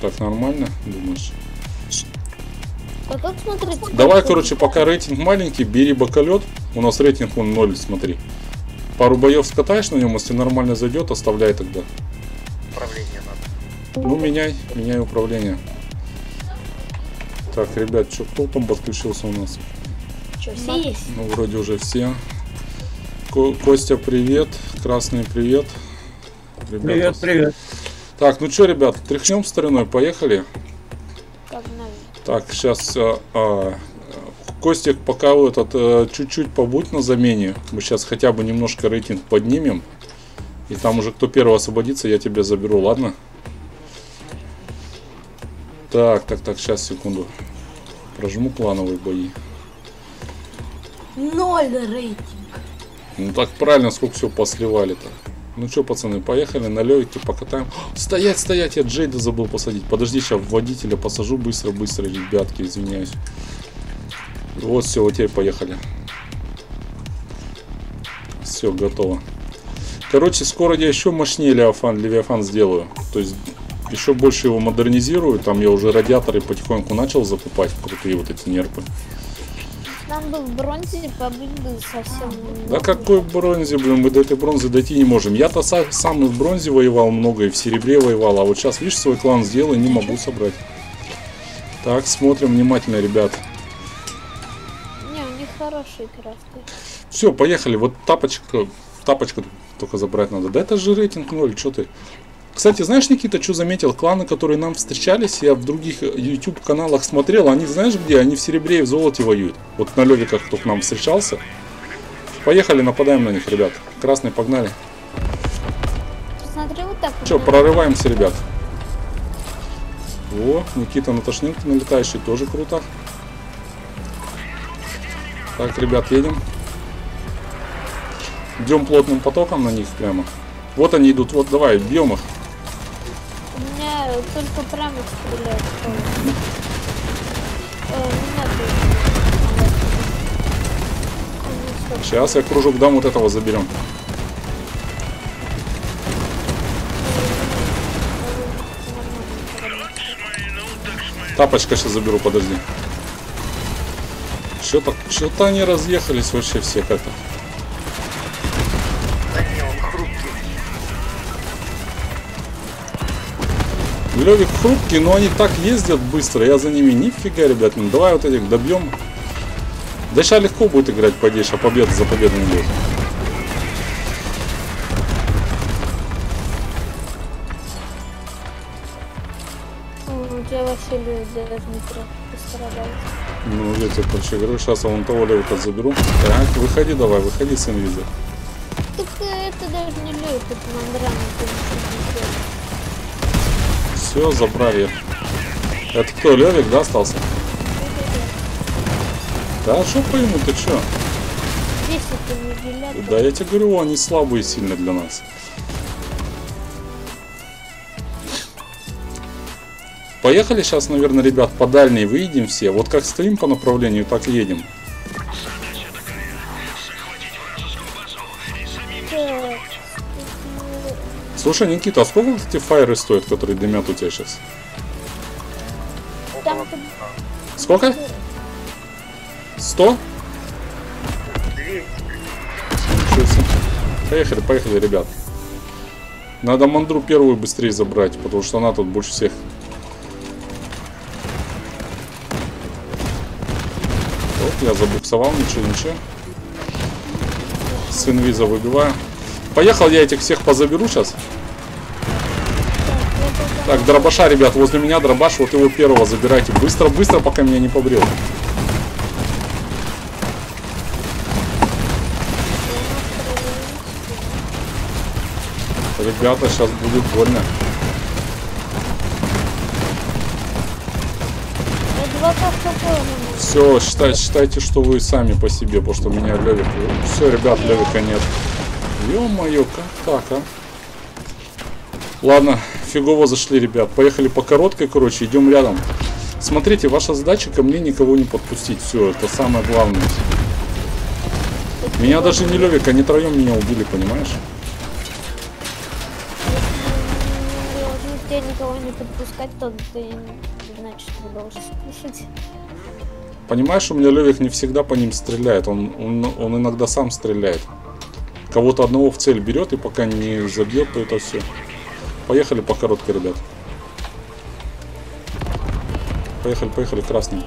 Так нормально, думаешь? А как смотреть? Давай, короче, пока рейтинг маленький, бери боколет. У нас рейтинг вон 0, смотри. Пару боев скатаешь на нем, если нормально зайдет, оставляй тогда. Управление надо. Ну, меняй, меняй управление. Так, ребят, что, кто там подключился у нас? Что, все есть? Ну, вроде уже все. Ко- Костя, привет. Красный, привет. Ребята, Привет, привет. Так, ну что, ребят, тряхнем стариной, поехали. Погнали. Так, сейчас Костик, пока вот этот э, чуть-чуть побудь на замене. Мы сейчас хотя бы немножко рейтинг поднимем. И там уже кто первый освободится, я тебя заберу, ладно? Так, так, так, сейчас, секунду. Прожму клановые бои. Ноль рейтинг. Ну так правильно, сколько всего посливали-то. Ну что, пацаны, поехали на лёвике покатаем. Стоять, стоять, я Джейда забыл посадить. Подожди, сейчас водителя посажу быстро, быстро, ребятки, извиняюсь. Вот все, вот теперь поехали. Все, готово. Короче, скоро я еще мощнее Левиафан, Левиафан сделаю. То есть еще больше его модернизирую. Там я уже радиаторы потихоньку начал закупать, крутые вот эти нерпы. Нам бы в бронзе побыть бы совсем... Да какой бронзе, блин, мы до этой бронзы дойти не можем. Я-то са- сам и в бронзе воевал много, и в серебре воевал, а вот сейчас, видишь, свой клан сделал и не могу собрать. Так, смотрим внимательно, ребят. Не, у них хорошие красные. Все, поехали. Вот тапочка, тапочку только забрать надо. Да это же рейтинг 0, что ты? Кстати, знаешь, Никита, что заметил? Кланы, которые нам встречались, я в других YouTube каналах смотрел, они знаешь где? Они в серебре и в золоте воюют. Вот на левиках, кто к нам встречался. Поехали, нападаем на них, ребят. Красный, погнали. Посмотри вот так. Че, прорываемся, ребят. О, Никита на тошнилке налетающий, тоже круто. Так, ребят, едем. Идем плотным потоком на них прямо. Вот они идут, вот давай, бьем их. Меня только прямо стреляют. Э, Сейчас я кружок дам, вот этого заберем. Тапочка сейчас заберу, подожди. Что-то они разъехались вообще все как-то. Левик хрупкий, но они так ездят быстро, я за ними нифига, ребят, ну давай вот этих добьем. Дальше легко будет играть по Дейш, а победа за победу не идет. У тебя вообще даже не пострадали. Ну, я тебе короче говорю, сейчас я вон того Левика заберу. Так, выходи давай, выходи с инвиза. Так э, это даже не любит, это мандрана. Все, забрали. Это кто, Левик, да, остался? Да, что пойму, ты делят. Да, я тебе говорю, они слабые сильно для нас. Поехали сейчас, наверное, ребят, по дальней выйдем все. Вот как стоим по направлению, так едем. Слушай, Никита, а сколько вот эти фаеры стоят, которые дымят у тебя сейчас? Сколько? Сто? Поехали, поехали, ребят. Надо мандру первую быстрее забрать, потому что она тут больше всех. Вот, я забуксовал, ничего, ничего. С инвиза выбиваю. Поехал, я этих всех позаберу сейчас. Так, дробаша, ребят, возле меня дробаш, вот его первого забирайте. Быстро, быстро, пока меня не побрел. Ребята, сейчас будет больно. Все, считай, считайте, что вы сами по себе, потому что у меня Левик. Все, ребят, Левика нет. Ё-моё, как так, а? Ладно, фигово зашли, ребят. Поехали по короткой, короче, идем рядом. Смотрите, ваша задача ко мне никого не подпустить. Все, это самое главное. Меня даже не Левик, они троем меня убили, понимаешь? Тебя не никого не подпускать, то ты, значит, не должен слушать. Понимаешь, у меня Левик не всегда по ним стреляет. Он, он, он иногда сам стреляет. Кого-то одного в цель берет и пока не забьет, то это все. Поехали по короткой, ребят. Поехали, поехали, красный.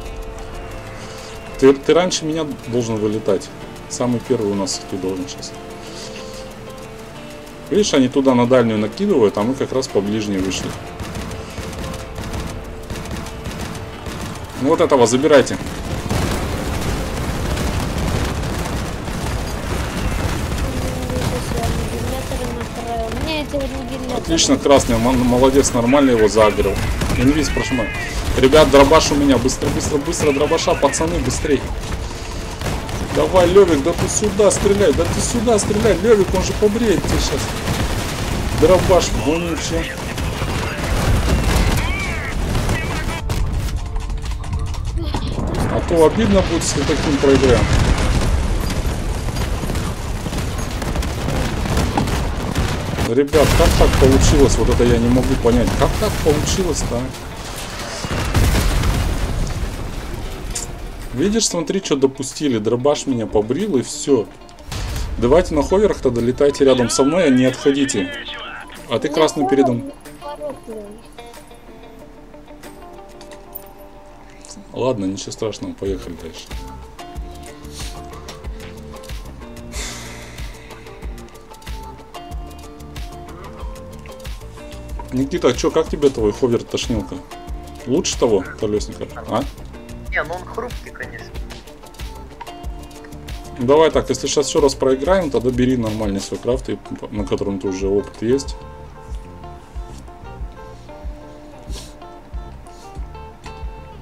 Ты, ты раньше меня должен вылетать. Самый первый у нас ты должен сейчас. Видишь, они туда на дальнюю накидывают, а мы как раз по ближней вышли. Ну вот этого забирайте. Отлично, красный, молодец, нормально его загрел. Инвиз, прошмай. Ребят, дробаш у меня, быстро, быстро, быстро, дробаша, пацаны, быстрей. Давай, Левик, да ты сюда стреляй, да ты сюда стреляй, Левик, он же побреет тебя сейчас. Дробаш, все. А то обидно будет, если таким проиграем. Ребят, как так получилось? Вот это я не могу понять. Как так получилось-то? а? Видишь, смотри, что допустили. Дробаш меня побрил и все. Давайте на ховерах тогда летайте рядом со мной, а не отходите. А ты красный передом. Ладно, ничего страшного, поехали дальше. Никита, а чё, как тебе твой ховер тошнилка? Лучше того колесника? А? Не, ну он хрупкий, конечно. Ну, Давай так, если сейчас еще раз проиграем, тогда бери нормальный свой крафт, на котором ты уже опыт есть.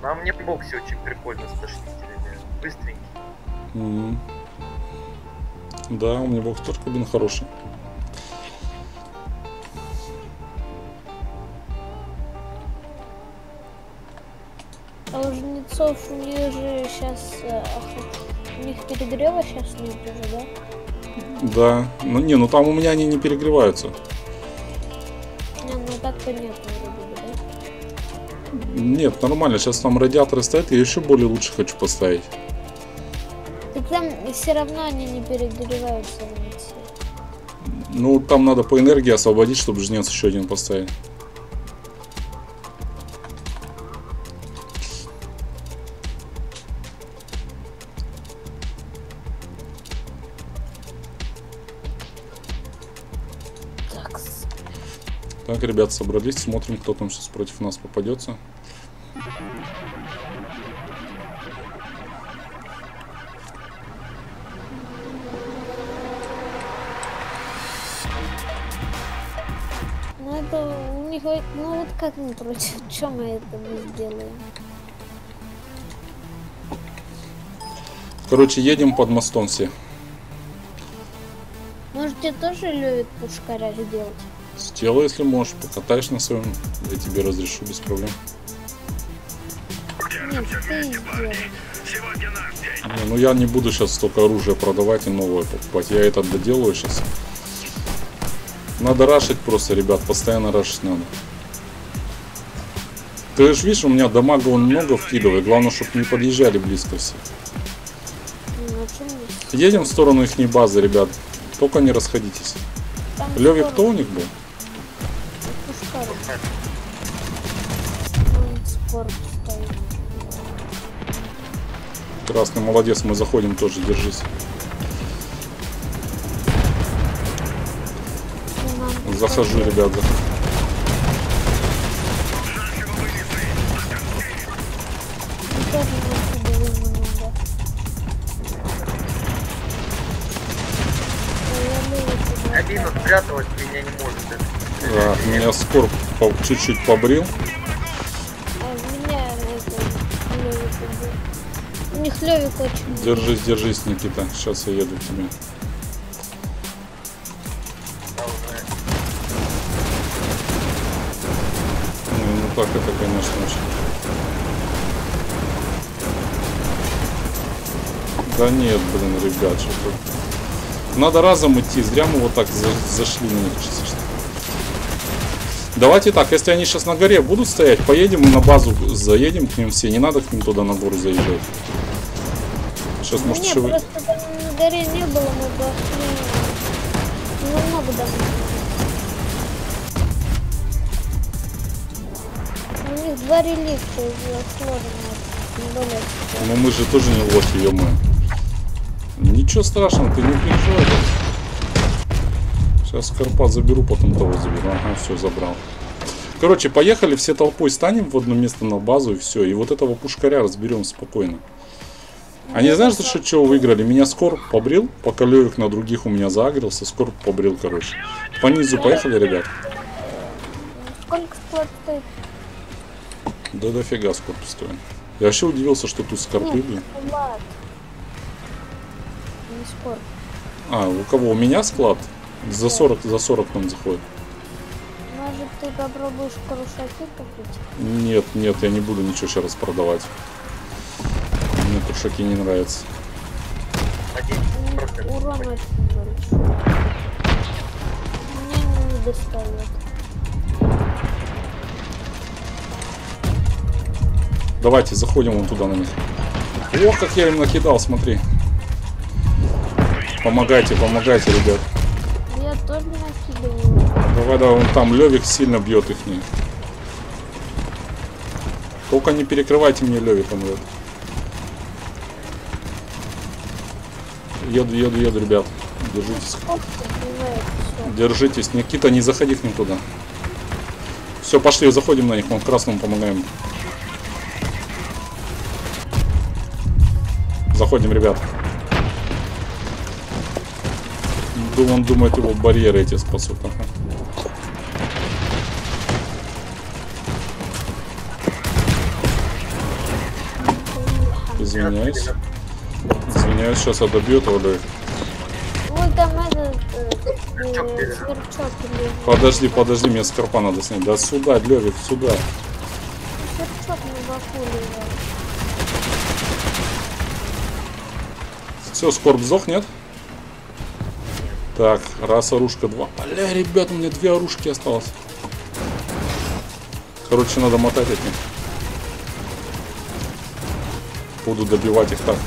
На мне боксе очень прикольно с тошнителями. Быстренький. Мгм. Да, у меня бокс тоже кабин хороший. А у жнецов у них же сейчас... у них перегрева сейчас нет уже, да? Да. Ну не, ну там у меня они не перегреваются. Не, ну так-то нет вроде бы, да? Нет, нормально. Сейчас там радиаторы стоят, я еще более лучше хочу поставить. Так там все равно они не перегреваются. Ну, там надо по энергии освободить, чтобы жнец еще один поставить. Так, ребят, собрались, смотрим, кто там сейчас против нас попадется. ну это у них, ну вот как мы против, чем мы это не сделаем? Короче, едем под мостом все. Можете тоже любит пушкаря сделать? Сделай, если можешь, покатаешь на своем, я тебе разрешу без проблем. Нет. Не, ну я не буду сейчас столько оружия продавать и новое покупать. Я это доделаю сейчас. Надо рашить просто, ребят, постоянно рашить надо. Ты же видишь, у меня дамага он много вкидывает. Главное, чтобы не подъезжали близко все. А Едем в сторону их базы, ребят. Только не расходитесь. Левик кто у них был? Красный, молодец, мы заходим тоже, держись. Захожу, ребят, захожу. спряталась, меня не может. Да, меня скоро по- чуть-чуть побрил. Держись, держись, Никита. Сейчас я еду к тебе. Ну, ну так это, конечно, очень. Да нет, блин, ребят, что-то. Надо разом идти, зря мы вот так за- зашли на них. честно. Давайте так, если они сейчас на горе будут стоять, поедем и на базу заедем к ним все. Не надо к ним туда на гору заезжать. Сейчас, может, Нет, просто там на горе не было, мы пошли намного домой. У них два реликта. Не более Но мы же тоже не лохи, ё Ничего страшного, ты не переживай. Сейчас Карпат заберу, потом того заберу. Ага, все, забрал. Короче, поехали, все толпой станем в одно место на базу и все. И вот этого пушкаря разберем спокойно. Они знаешь, за что чего выиграли? Меня Скор побрил, пока Левик на других у меня загрелся. Скор побрил, короче. По низу поехали, ребят. Сколько склад стоит? Да дофига Скор стоит. Я вообще удивился, что тут скорпы, блин. склад. Не спор. А, у кого? У меня склад? За 40, за 40 там заходит. Может, ты попробуешь крушаки купить? Нет, нет, я не буду ничего сейчас распродавать. Мне крушаки не нравятся. Урон очень большой. Мне не достает. Давайте, заходим вон туда на них. Ох, как я им накидал, смотри. Помогайте, помогайте, ребят. Я тоже накидываю. Давай, давай, вон там Левик сильно бьет их. Не. Только не перекрывайте мне Левиком, ребят. Еду, еду, еду, ребят. Держитесь. Держитесь. Никита, не заходи к ним туда. Все, пошли, заходим на них. Вон красному помогаем. Заходим, ребят. Он думает, его барьеры эти спасут. Ага. Извиняюсь. Извиняюсь, сейчас отобьет его, да. Ой, там этот э, Сверчок Подожди, подожди, мне скорпа надо снять. Да сюда, Левик, сюда. сверчок на боку лежал. Все, скорб сдох, нет? Так, раз оружка, два. Бля, ребят, у меня две оружки осталось. Короче, надо мотать от них. Буду добивать их так.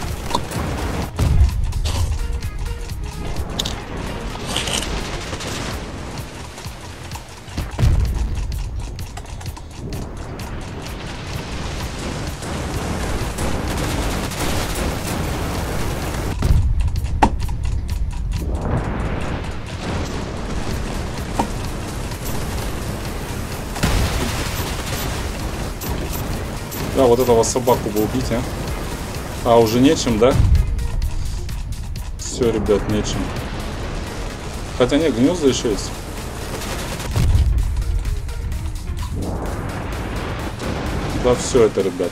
Вот этого собаку бы убить, а. А, уже нечем, да? Все, ребят, нечем. Хотя нет, гнезда еще есть. Да, все это, ребят.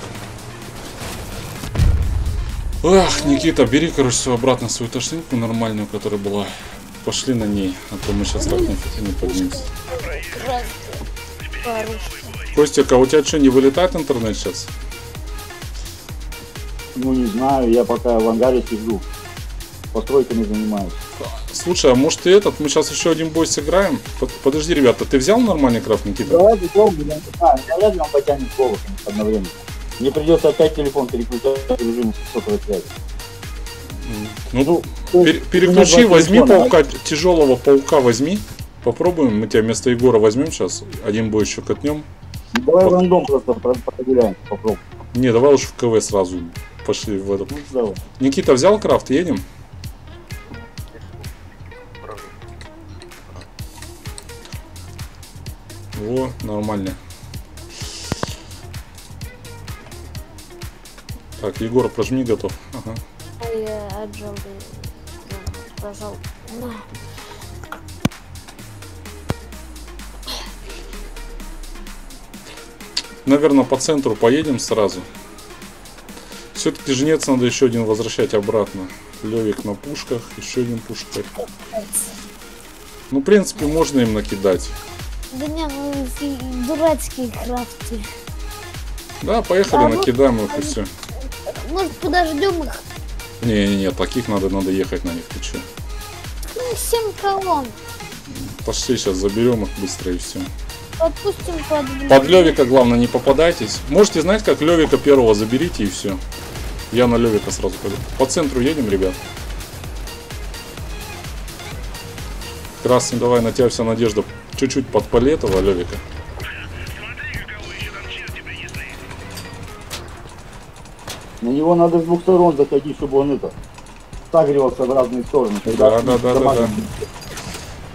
Ах, Никита, бери, короче, всё обратно свою тошнинку нормальную, которая была. Пошли на ней, а то мы сейчас так не, не поднимемся. Костик, а у тебя что, не вылетает интернет сейчас? Ну, не знаю, я пока в ангаре сижу. Постройками занимаюсь. Слушай, а может ты этот, мы сейчас еще один бой сыграем? Под- подожди, ребята, ты взял нормальный крафт, Никита? Давай попробуем. я- А, вряд ли он потянет одновременно. Мне придется опять телефон переключать в режим сотовой связи. Ну, Ну, пер- у переключи, возьми телефона. паука, тяжелого паука возьми. Попробуем, мы тебя вместо Егора возьмем сейчас. Один бой еще катнем. Давай в рандом просто про- прогуляем, попробуем. Не, давай уж в КВ сразу пошли в этот. Ну. Никита взял крафт, едем? Во, нормально. Так, Егор, прожми, готов. Ага. Я ну, прожал. На. Наверное, по центру поедем сразу. Все-таки жнец надо еще один возвращать обратно. Левик на пушках, еще один пушкарь. Ну, в принципе, можно им накидать. Да не, ну дурацкие крафты. Да, поехали, А вот накидаем их и все. Может подождем их? Не-не-не, таких надо, надо ехать на них, ты че? Ну, 7 колонн. Пошли сейчас, заберем их быстро и все. Отпустим под... Под Левика, главное, не попадайтесь. Можете знать, как Левика первого заберите и все. Я на Левика сразу пойду. По центру едем, ребят. Красный, давай, на тебя вся надежда. Чуть-чуть подпали этого Левика. На него надо с двух сторон заходить, чтобы он это сагривался в разные стороны. Да, да, да, да, да.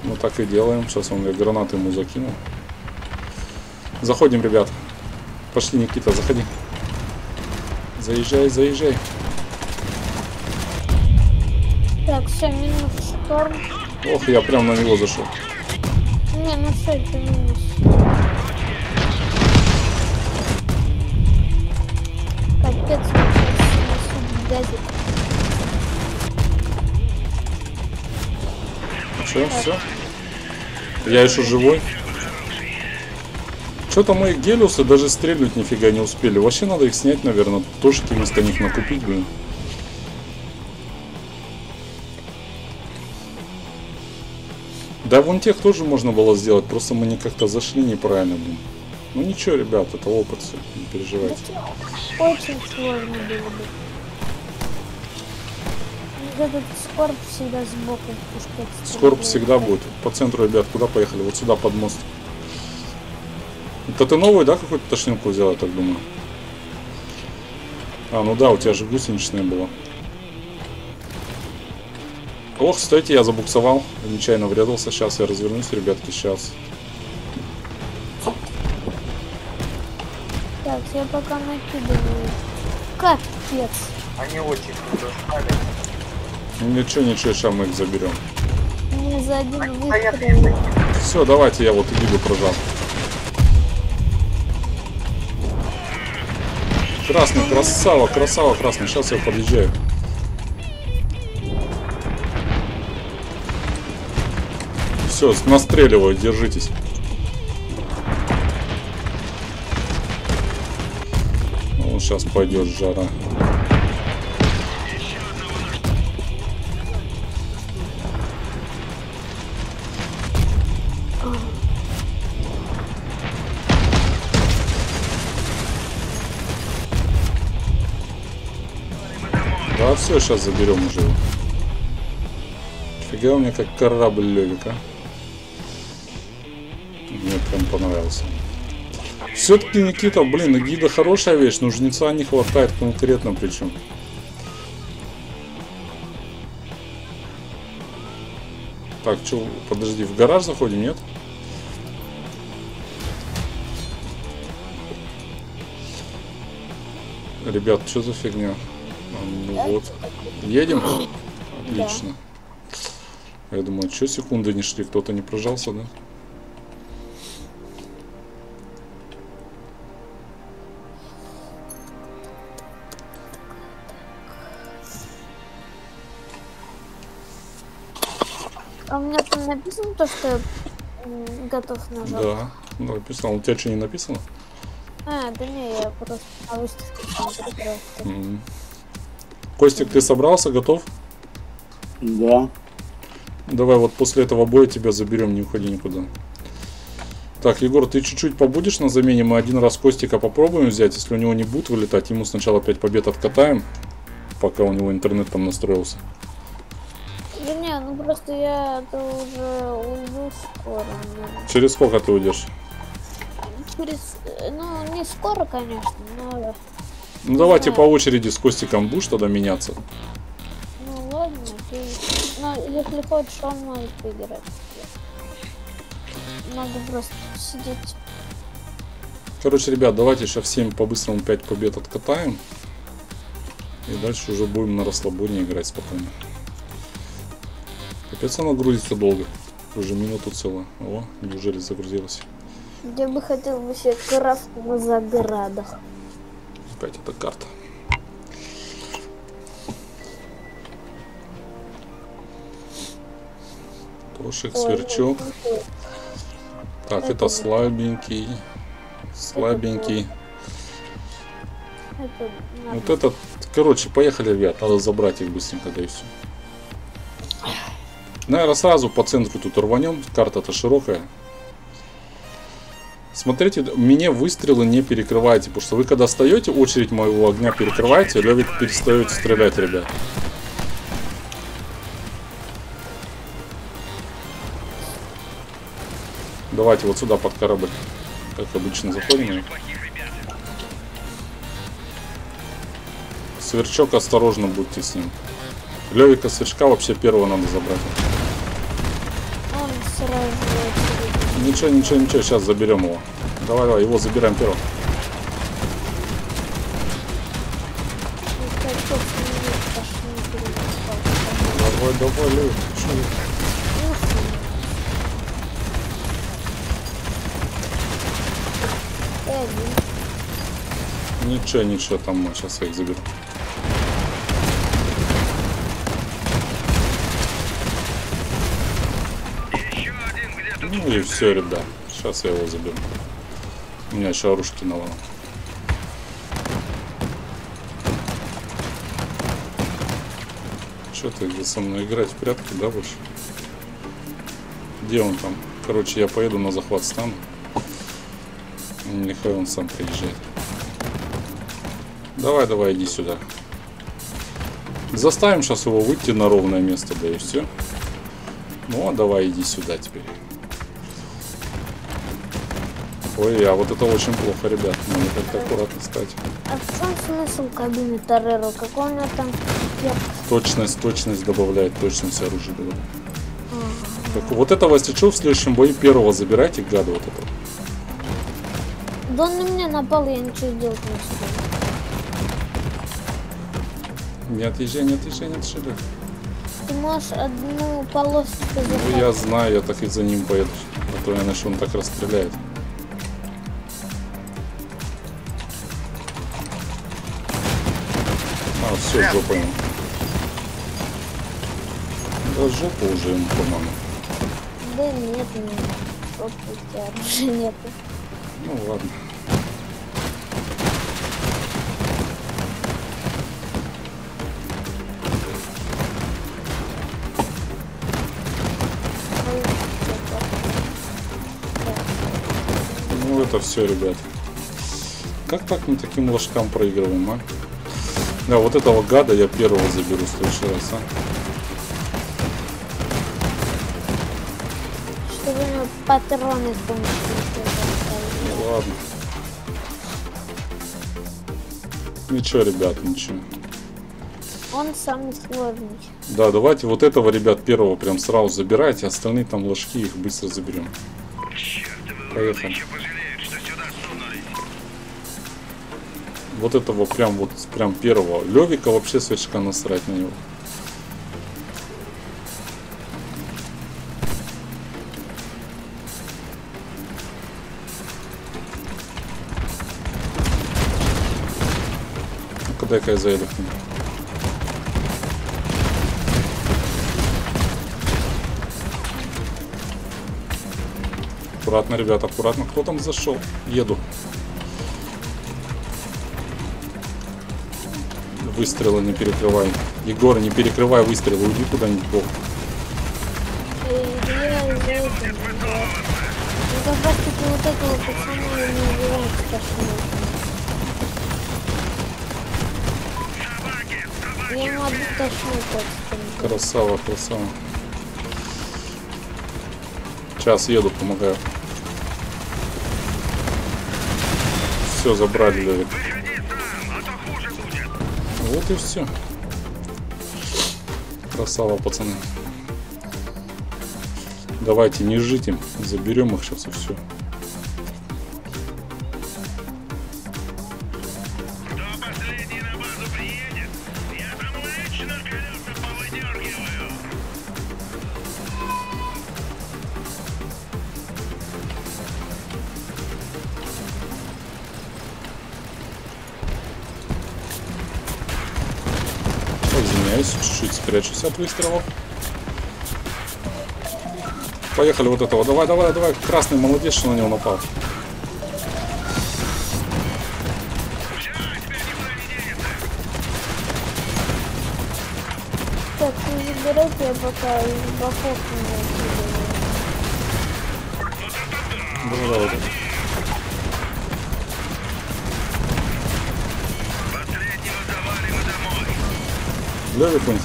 Ну так и делаем. Сейчас он гранаты ему закинул. Заходим, ребят. Пошли, Никита, заходи. Заезжай, заезжай. Так, все, минус шторм. Ох, я прям на него зашел. Не, ну что это минус? Капец, газик. Все, все. Я еще живой. Что-то мои гелиусы даже стрельнуть нифига не успели. Вообще надо их снять, наверное. Тошки вместо них накупить, блин. Да вон тех тоже можно было сделать, просто мы не как-то зашли неправильно, блин. Ну ничего, ребят, это опыт, всё, не переживайте. Очень сложно было бы. Этот скорб всегда сбоку. Скорб всегда будет. По центру, ребят, куда поехали? Вот сюда, под мост. Это ты новую, да, какую-то тошнилку взял, я так думаю? А, ну да, у тебя же гусеничная была. Ох, стойте, я забуксовал. Нечаянно врезался. Сейчас я развернусь, ребятки, сейчас. Так, я пока накидываю. Капец. Они очень круто стали. Ничего, ничего, сейчас мы их заберем. Мне за один выстрел. Все, давайте я вот гиду прожал. Красный, красава, красава, красный. Сейчас я подъезжаю. Все, настреливаю, держитесь. Ну, сейчас пойдет жара. Все, сейчас заберем уже его. Фига у меня как корабль Левик, а. Мне прям понравился. Все-таки, Никита, блин, гида хорошая вещь, но жнеца не хватает конкретно причем. Так, что, подожди, в гараж заходим, нет? Ребят, что за фигня? Ну вот. Едем? Отлично. Я думаю, что секунды не шли, кто-то не прожался, да? А у меня там написано то, что я готов нажать. Да. Ну, написано. У тебя что не написано? А, да не, я просто на выставке смотрю просто. М. Костик, ты собрался, готов? Да. Давай вот после этого боя тебя заберем, не уходи никуда. Так, Егор, ты чуть-чуть побудешь на замене, мы один раз Костика попробуем взять, если у него не будет вылетать, ему сначала 5 побед откатаем, пока у него интернет там настроился. Да не, ну просто я то уже уйду скоро. наверное. Через сколько ты уйдешь? Через, э, ну не скоро, конечно, но Ну давайте по очереди с Костиком будешь тогда меняться. ну ладно, ты, но если хочешь, он может играть. Могу просто сидеть. Короче, ребят, давайте сейчас всем по-быстрому 5 побед откатаем. И дальше уже будем на расслабоне играть спокойно. Капец оно грузится долго. Уже минуту целую. О, неужели загрузилось? Я бы хотел бы себе крафт на заградах. Опять эта карта. Тошик, сверчок. Так, это слабенький. Слабенький. Вот этот, короче, поехали, ребят, надо забрать их быстренько, да и все. Наверное, сразу по центру тут рванем, карта-то широкая. Смотрите, мне выстрелы не перекрывайте, потому что вы когда встаете, очередь моего огня перекрываете, Левик перестает стрелять, ребят. Давайте вот сюда под корабль, как обычно заходим. Сверчок осторожно будьте с ним. Левика сверчка вообще первого надо забрать. Ничего, ничего, ничего, сейчас заберем его. Давай, давай, его забираем первым. Ну, Давай, давай? Ты один. Ничего, ничего, там мы сейчас их заберу. И все, ребят. Сейчас я его заберу. У меня еще оружки навалом. Что ты со мной играть в прятки, да, больше? Где он там? Короче, я поеду на захват стану. Нехай он сам приезжает. Давай, давай, иди сюда. Заставим сейчас его выйти на ровное место, да и все. Ну, а давай, иди сюда теперь. Ой, а вот это очень плохо, ребят. Надо как-то аккуратно стать. А в чем смысл кабины Тореро? Какой у него там? Точность, точность добавляет, точность оружия добавляет. Так, вот этого, что, в следующем бою первого забирайте, гада вот этого. Да он на меня напал, я ничего сделать не успел. Не отъезжай, не отъезжай, не отъезжай. Ты можешь одну полоску Ну, я знаю, я так и за ним поеду. А то иначе он так расстреляет. А, все, жопа ему. Да жопа уже ему, по-моему. Да нет, нет. Просто у тебя оружия нету. Ну ладно. Ну это все, ребят. Как так мы таким ложкам проигрываем, а? Да, вот этого гада я первого заберу в следующий раз, а? Чтобы у него патроны кончились. Ну ладно. Ничего, ребят, ничего. Он самый сложный. Да, давайте вот этого, ребят, первого прям сразу забирайте, остальные там ложки их быстро заберем. Поехали. Вот этого прям вот прям первого. Левика вообще сверчка насрать на него. Дай-ка я заеду к нему. Аккуратно, ребята, аккуратно. Кто там зашел? Еду. Выстрелы не перекрывай. Егор, не перекрывай выстрелы, уйди куда-нибудь бог. Красава, красава. Сейчас еду, помогаю. Все, забрали, Левик. Вот и все. Красава, пацаны. Давайте, не жить им. Заберем их сейчас и все. От выстрелов. Поехали вот этого. Давай, давай, давай. Красный молодец, что на него напал.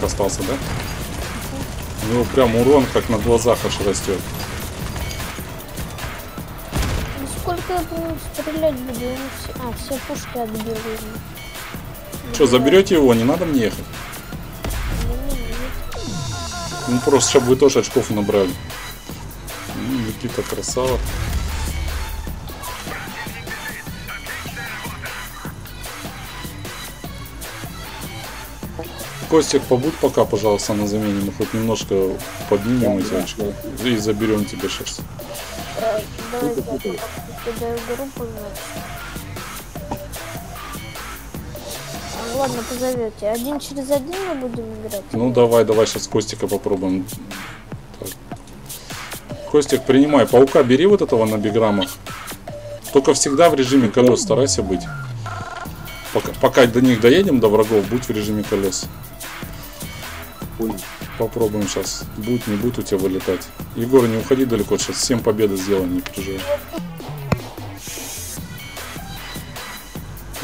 Остался, да? У него прям урон как на глазах аж растет. Ну сколько я буду стрелять буду? А, все пушки видно. Что, заберете его? Не надо мне ехать. Ну, просто, чтобы вы тоже очков набрали. Никита красава. Костик, побудь пока, пожалуйста, на замене. Мы хоть немножко поднимем эти очки. И заберем тебе сейчас. Ладно, позовете. Один через один мы будем играть? Ну давай, давай сейчас Костика попробуем. Так. Костик, принимай. Паука бери вот этого на биграммах. Только всегда в режиме колес старайся быть. Пока, пока до них доедем, до врагов, будь в режиме колес. Понял. Попробуем сейчас. Будет, не будет у тебя вылетать. Егор, не уходи далеко, сейчас всем победы сделаем, не переживай.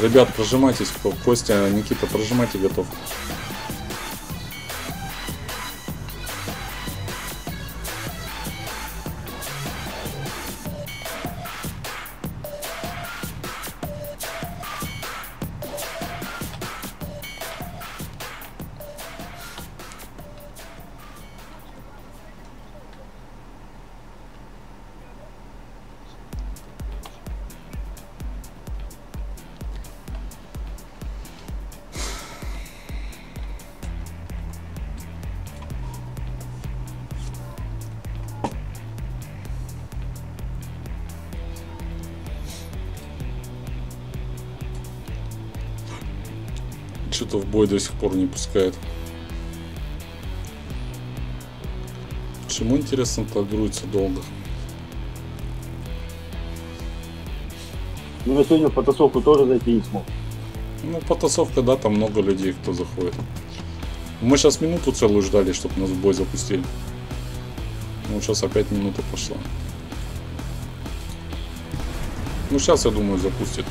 Ребят, прожимайтесь, Костя, Никита, прожимайте, готов. Что-то в бой до сих пор не пускает. Почему, интересно, так грузится долго? Ну, я сегодня в потасовку тоже зайти не смог. Ну, потасовка, да, там много людей, кто заходит. Мы сейчас минуту целую ждали, чтобы нас в бой запустили. Ну, сейчас опять минута пошла. Ну, сейчас, я думаю, запустит.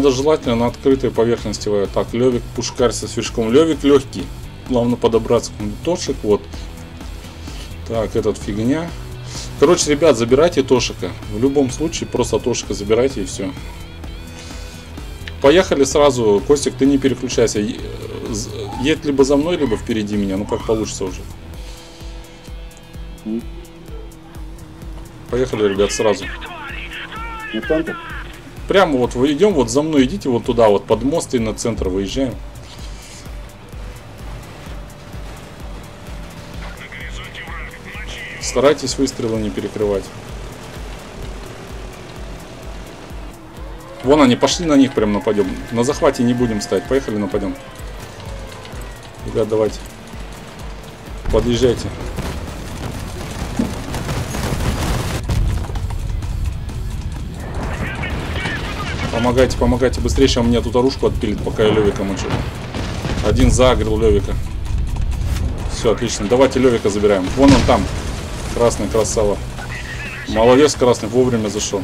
Надо желательно на открытой поверхности. воевать. Так, Левик пушкарь со свежком. Левик легкий. Главное подобраться к. Тошик, вот. Так, этот фигня. Короче, ребят, забирайте Тошика. В любом случае, просто Тошика забирайте и все. Поехали сразу. Костик, ты не переключайся. Едь либо за мной, либо впереди меня. Ну, как получится уже. Поехали, ребят, сразу. На? Прямо вот идем, вот за мной идите вот туда, вот под мост и на центр выезжаем. Старайтесь выстрелы не перекрывать. Вон они, пошли на них прям нападем. На захвате не будем стоять. Поехали, нападем. Ребят, давайте. Подъезжайте. Помогайте, помогайте быстрее, чем мне тут оружку отпилит, пока я Левика мочу. Один загрел Левика. Все, отлично. Давайте Левика забираем. Вон он там. Красный красава. Молодец, красный, вовремя зашел.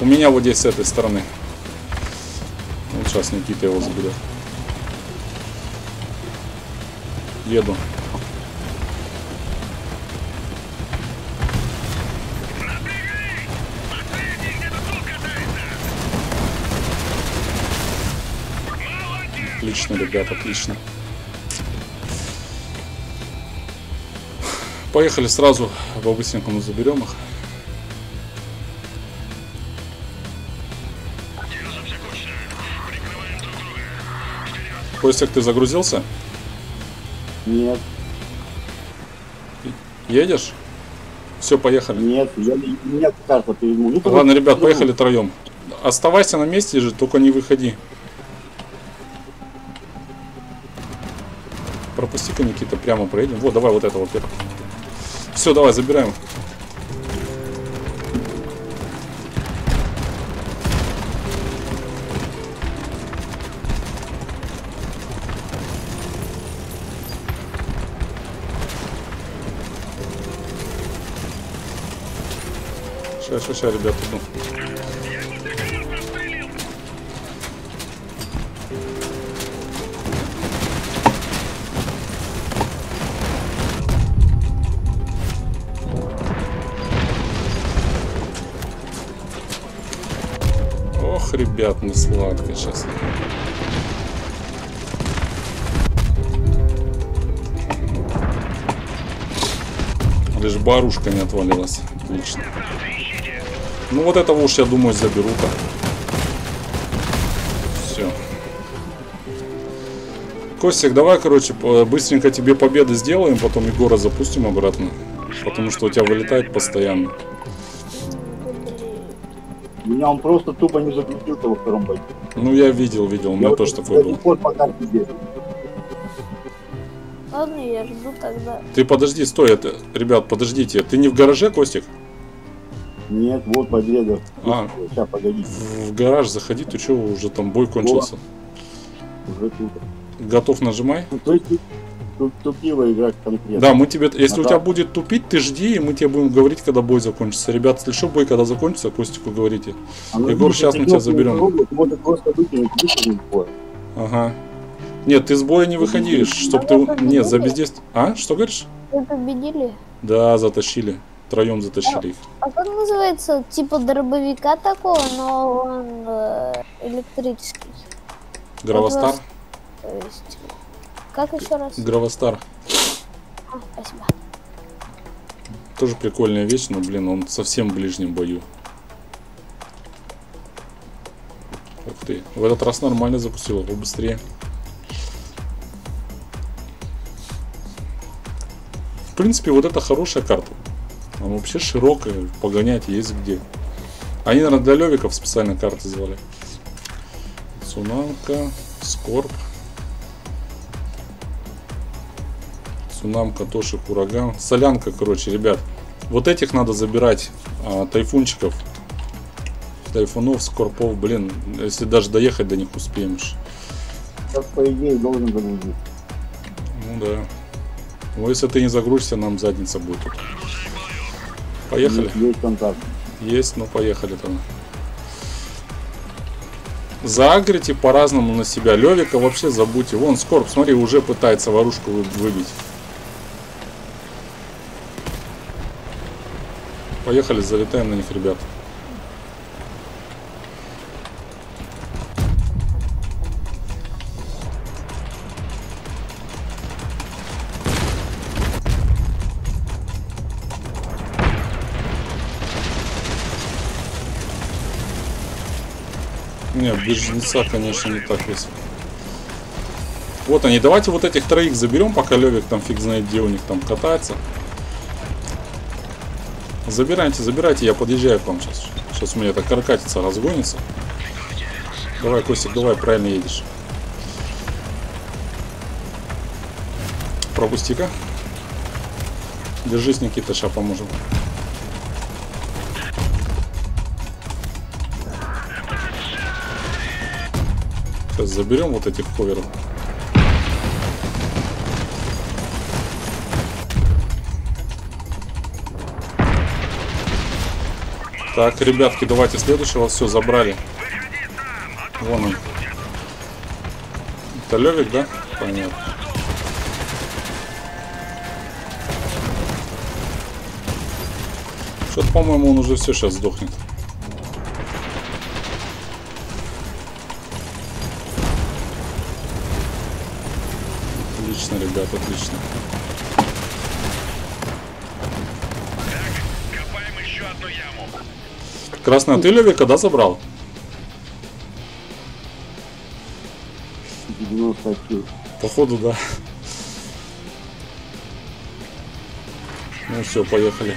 У меня вот здесь с этой стороны. Вот сейчас Никита его заберет. Еду. Отлично, ребят, отлично. Поехали сразу по-быстренькому заберем их. Костик, ты загрузился? Нет, Едешь? Все, поехали. нет, я, меня карта перейму. Ну, Ладно, ребят, поехали троем. Оставайся на месте же, только не выходи. Пропусти-ка, Никита, прямо проедем. Вот, давай вот это вот. Все, давай, забираем. Сейчас, сейчас, сейчас, ребят, не сладко сейчас. Лишь не отвалилась. Отлично. Ну вот этого уж, я думаю, заберу-то. Все. Костик, давай, короче, быстренько тебе победы сделаем, потом Егора запустим обратно. Потому что у тебя вылетает постоянно. Меня он просто тупо не запустил во втором бою. Ну, я видел, видел, у меня тоже пока тебе. Ладно, я жду тогда. Ты подожди, стой, это, ребят, подождите. Ты не в гараже, Костик? Нет, вот победа. А. Сейчас, погоди. В гараж заходи, ты что, уже там бой кончился. Уже тут. Готов нажимай. Ну, то есть тупила играть конкретно. Да, мы тебе, если у Ага. тебя будет тупить, ты жди, и мы тебе будем говорить, когда бой закончится. Ребят, если что, бой когда закончится, Костику говорите. А ну, Егор, щас мы тебя заберем. робот, Может просто выкинуть выкинуть бой. Ага. Нет, ты с боя не выходишь, чтоб ты... Нет, за бездействие... А? Что говоришь? Вы победили? Да, затащили. Втроем затащили их. А как называется, типа дробовика такого, но он э, электрический? Гравостар? То есть, как еще раз? Гравостар. А, спасибо. Тоже прикольная вещь, но, блин, он совсем в ближнем бою. Ух ты. В этот раз нормально запустил, побыстрее. В принципе, вот это хорошая карта. Она вообще широкая, погонять есть где. Они, наверное, для левиков специально карты сделали. Цунамка, Скорб. Цунамка, Тошик, Ураган. Солянка, короче, ребят. Вот этих надо забирать. а, тайфунчиков. Тайфунов, Скорпов, блин. Если даже доехать до них успеем. ж. Сейчас, по идее, должен загрузить. Ну да. Ну если ты не загрузишься, нам задница будет. Поехали. Есть, есть контакт. Есть, ну поехали тогда. Заагрите по-разному на себя. Левика вообще забудьте. Вон Скорб, смотри, уже пытается ворушку вы- выбить. Поехали, залетаем на них, ребят. Нет, без жнеца, конечно, не так весело. Вот они, давайте вот этих троих заберем, пока Левик там фиг знает где у них там катается. Забирайте, забирайте, я подъезжаю к вам сейчас. Сейчас у меня эта каркатица разгонится. Давай, Костик, давай, правильно едешь. Пропусти-ка. Держись, Никита, сейчас поможем. Сейчас заберем вот этих ховеров. Так, ребятки, давайте следующего. Все, забрали. Вон он. Это Левик, да? Понятно. Что-то, по-моему, он уже все сейчас сдохнет. Отлично, ребят, отлично. Красный, ты Левика, да, забрал? 90 килл. Походу, да. Ну все, поехали.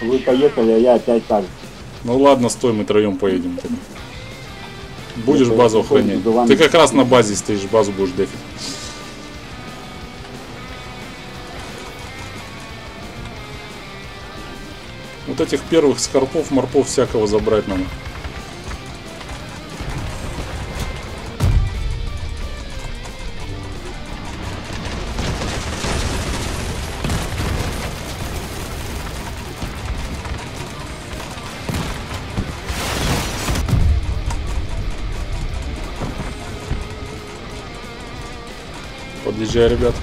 Вы поехали, а я опять так. Ну ладно, стой, мы троем поедем. тогда. Будешь Это базу охранять. Ты как раз на базе стоишь, базу будешь дефить. Вот этих первых скорпов, морпов всякого забрать надо. Подъезжай, ребят.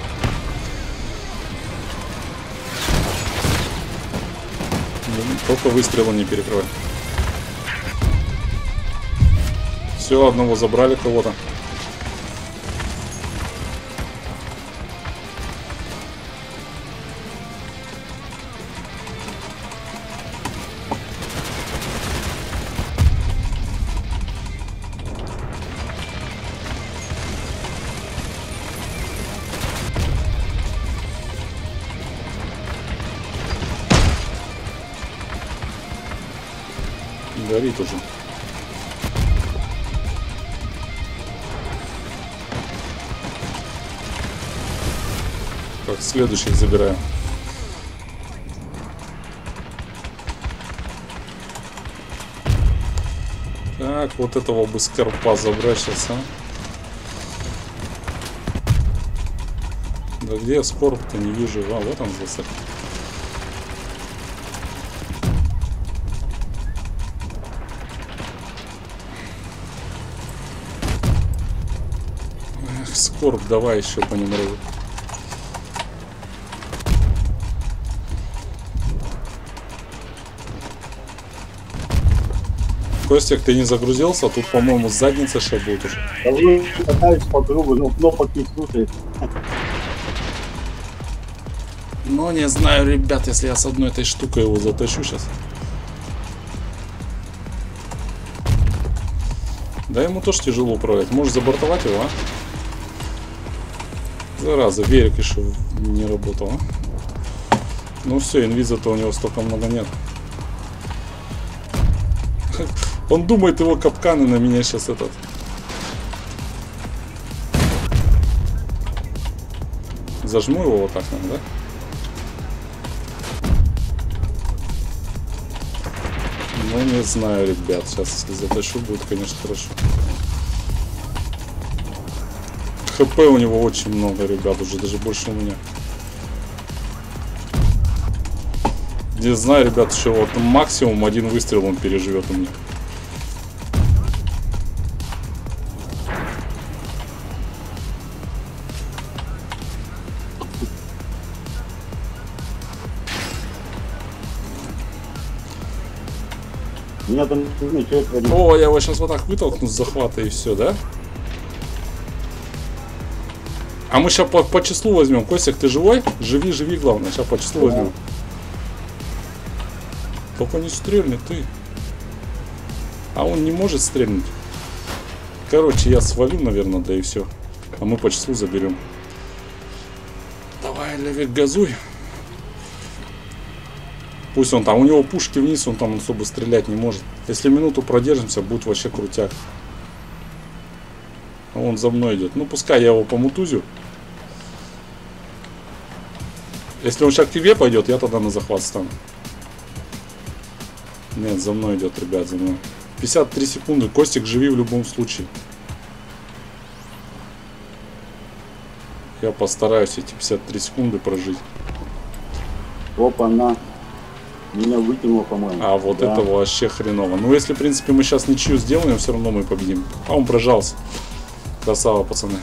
Только выстрела не перекрывай. Все, одного забрали кого-то. Следующих забираю. Так, вот этого бы скорпа забрать сейчас, а. Да где скорб-то не вижу. А, вот он засад. Эх, Скорб, давай еще по ним. Костик, ты не загрузился? Тут, по-моему, задница сейчас будет уже. Да вы катаюсь по кругу, ну кнопок не слушает. Ну, не знаю, ребят, если я с одной этой штукой его затащу сейчас. Да ему тоже тяжело управлять. Можешь забортовать его, а? Зараза, велик еще не работал, а? Ну все, инвиза-то у него столько много нет. Он думает, его капканы на меня сейчас этот. Зажму его вот так, наверное, да? Ну, не знаю, ребят. Сейчас, если затащу, будет, конечно, хорошо. ХП у него очень много, ребят. Уже даже больше у меня. Не знаю, ребят, еще вот максимум один выстрел он переживет у меня. Меня там ну, человек один. О, я его сейчас вот так вытолкну с захвата и все, да? А мы сейчас по, по числу возьмем. Костик, ты живой? Живи, живи, главное. Сейчас по числу возьмем. Только не стрельни ты. А он не может стрельнуть. Короче, я свалю, наверное, да и все. А мы по числу заберем. Давай, Левик, газуй. Пусть он там, у него пушки вниз, он там особо стрелять не может. Если минуту продержимся, будет вообще крутяк. Он за мной идет. Ну, пускай я его помутузю. Если он сейчас к тебе пойдет, я тогда на захват стану. Нет, за мной идет, ребят, за мной. 53 секунды. Костик, живи в любом случае. Я постараюсь эти 53 секунды прожить. Опа, на. Меня выкинуло, по-моему. А вот Да. это вообще хреново. Ну, если, в принципе, мы сейчас ничью сделаем, все равно мы победим. А он прожался. Красава, пацаны.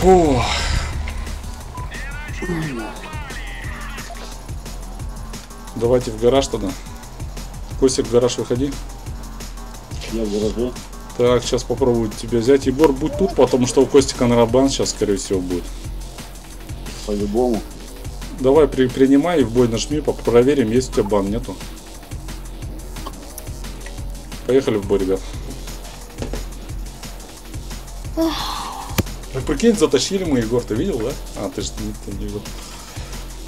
Фу. Давайте в гараж тогда. Костик, в гараж выходи. Я в гараже. Так, сейчас попробую тебя взять. Егор, будь тут, потому что у Костика нарабан сейчас, скорее всего, будет. По-любому. Давай при, принимай и в бой нажми, проверим, есть у тебя бан, нету. Поехали в бой, ребят. Ну, прикинь, затащили мы, Егор, ты видел, да? А, ты же не, ты не видел.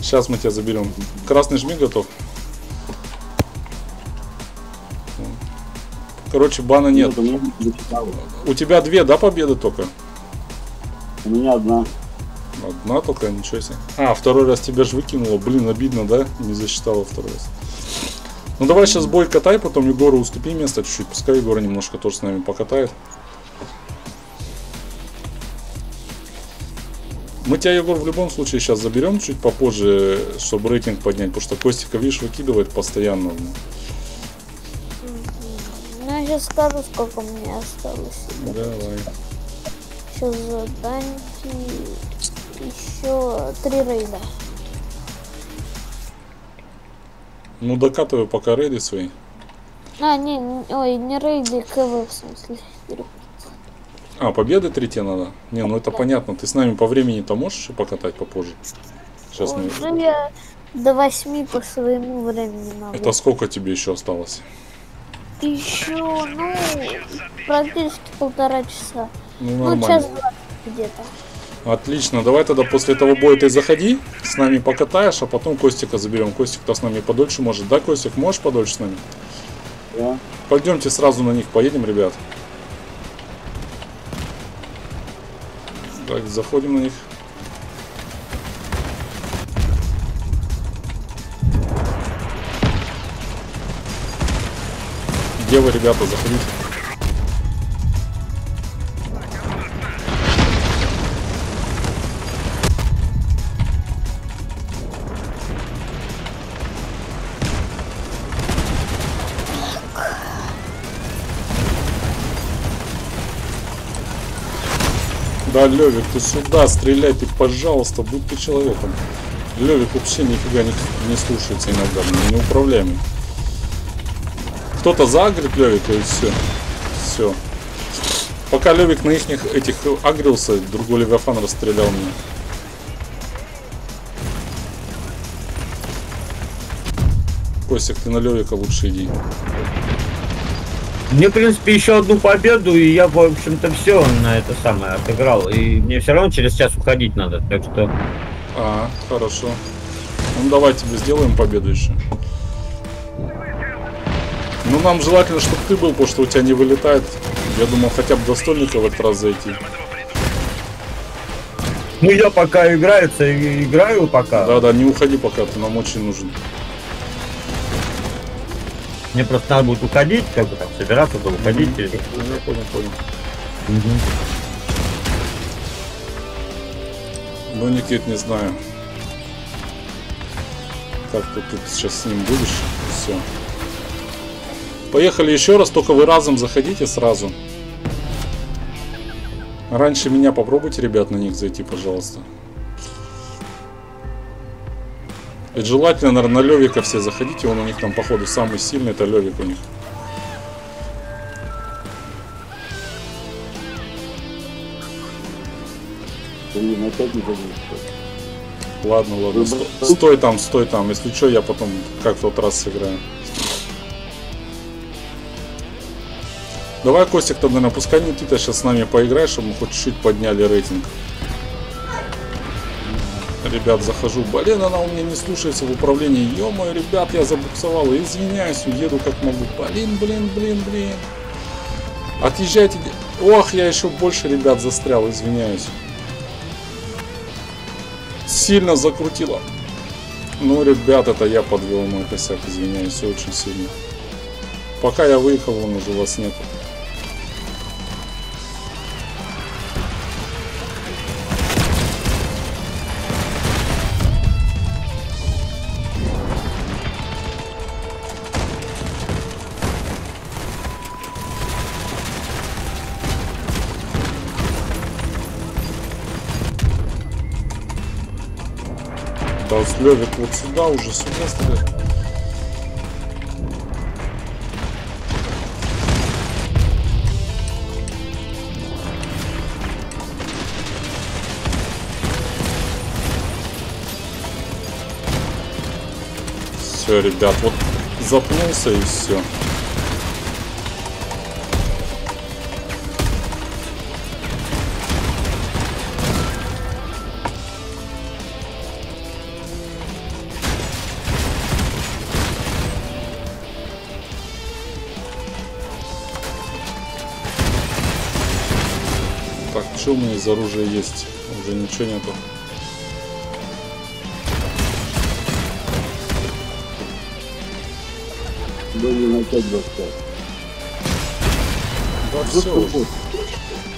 Сейчас мы тебя заберем. Красный жми готов. Короче, бана нет. у меня. У тебя две, да, победы только? У меня одна. Одна только, ничего себе. А, второй раз тебя же выкинуло. Блин, обидно, да? Не засчитала второй раз. Ну давай сейчас бой катай, потом Егору уступи место чуть-чуть. Пускай Егор немножко тоже с нами покатает. Мы тебя, Егор, в любом случае сейчас заберем чуть попозже, чтобы рейтинг поднять, потому что Костика, видишь, выкидывает постоянно. Ну, я сейчас скажу, сколько мне осталось. Давай. Еще заданьки. Еще три рейда. Ну докатывай пока рейды свои. А, не, не- ой, не рейды, КВ в смысле. А, победы третьи надо? Не, ну это понятно. Ты с нами по времени-то можешь покатать попозже? Сейчас мы... Уже я до восьми по своему времени могу. Это сколько тебе еще осталось? Еще, ну, практически полтора часа. Ну, Ну, нормально. час двадцать где-то. Отлично, давай тогда после этого боя ты заходи, с нами покатаешь, а потом Костика заберем. Костик-то с нами подольше может. Да, Костик, можешь подольше с нами? Да. Пойдемте сразу на них поедем, ребят. Так, заходим на них. Где вы, ребята, заходите? Да, Левик, ты сюда стреляй, ты, пожалуйста, будь ты человеком. Левик вообще нифига не, не слушается иногда, блин, неуправляемый. Кто-то загрит Левика и все. Все. Пока Левик на их этих агрился, другой Левиафан расстрелял меня. Костик, ты на Левика лучше иди. Мне, в принципе, еще одну победу, и я, в общем-то, все на это самое отыграл. И мне все равно через час уходить надо, так что... А, хорошо. Ну давай тебе сделаем победу еще. Ну нам желательно, чтобы ты был, потому что у тебя не вылетает. Я думал хотя бы до стольника в этот раз зайти. Ну, я пока играется, играю пока. Да-да, не уходи пока, ты нам очень нужен. Мне просто надо будет уходить, как бы там собираться, да уходить. Я понял, понял. Мгм. Ну, Никит, не знаю. Как ты тут сейчас с ним будешь? Все. Поехали еще раз, только вы разом заходите сразу. Раньше меня попробуйте, ребят, на них зайти, пожалуйста. И желательно, наверное, на Левика все заходите, он у них там, походу, самый сильный, это Левик у них. Блин, опять не забыл. Ладно, ладно, Вы сто- бы- стой там, стой там. Если что, я потом как в тот раз сыграю. Давай, Костик, тогда, наверное, пускай Никита сейчас с нами поиграет, чтобы мы хоть чуть-чуть подняли рейтинг. Ребят, захожу. Блин, она у меня не слушается в управлении. Ё-моё, ребят, я забуксовал. Извиняюсь, уеду как могу. Блин, блин, блин, блин. Отъезжайте. Ох, я еще больше, ребят, застрял, извиняюсь. Сильно закрутило. Ну, ребят, это я подвел мой косяк, извиняюсь, очень сильно. Пока я выехал, вон уже вас нету. Сюда уже, сюда стреляет. Все, ребят, вот запнулся и все. Меня из оружия есть? Уже ничего нету. Были начать 25. Да, все.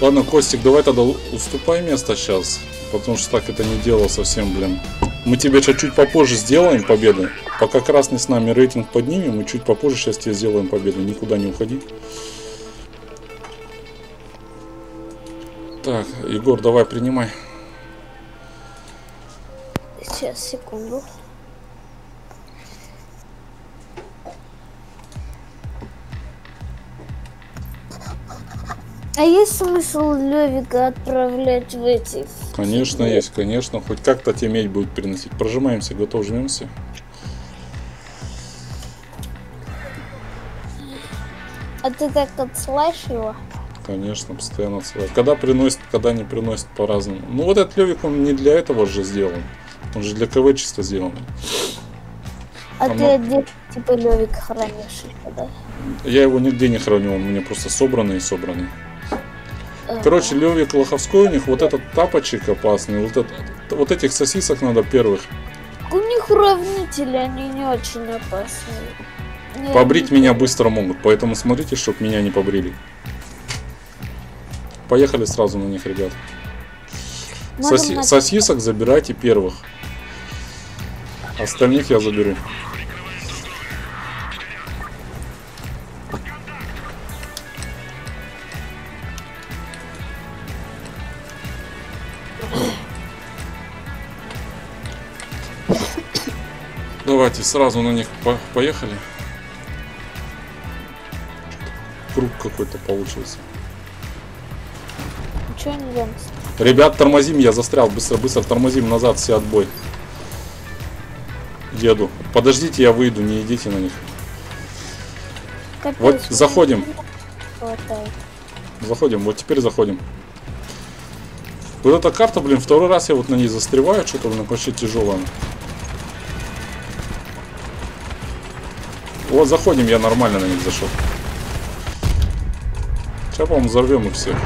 Ладно, Костик, давай тогда уступай место сейчас. Потому что так это не дело совсем, блин. Мы тебе сейчас чуть попозже сделаем победы. Пока красный с нами рейтинг поднимем, мы чуть попозже сейчас тебе сделаем победу. Никуда не уходи. Так, Егор, давай принимай. Сейчас, секунду. А есть смысл Левика отправлять в эти? Конечно, есть, конечно. Хоть как-то тебе медь будет переносить. Прожимаемся, готов, жмемся. А ты как отсылаешь его? Конечно, постоянно отсылает. Когда приносит, когда не приносит по-разному. Ну вот этот Левик, он не для этого же сделан. Он же для КВ чисто сделан. А А ты где типа Левик хранишь да? Я его нигде не храню, он у меня просто собранный и собранный. Короче, Левик Лоховской у них вот этот тапочек опасный, вот, этот, вот этих сосисок надо первых. У них уравнители, они не очень опасные. Побрить меня быстро могут, поэтому смотрите, чтоб меня не побрили. Поехали сразу на них, ребят. Соси- начать. сосисок забирайте первых. Остальных я заберу. Давайте сразу на них по- поехали. Круг какой-то получился. Ничего не дам. Ребят, тормозим, я застрял. Быстро, быстро тормозим назад, все отбой. Еду. Подождите, я выйду, не идите на них. Капец, Вот, заходим. хватает. Заходим, вот теперь заходим. Вот эта карта, блин, второй раз я вот на ней застреваю, что-то, блин, вообще тяжелая. Вот заходим, я нормально на них зашел. Сейчас, по-моему, взорвем их всех.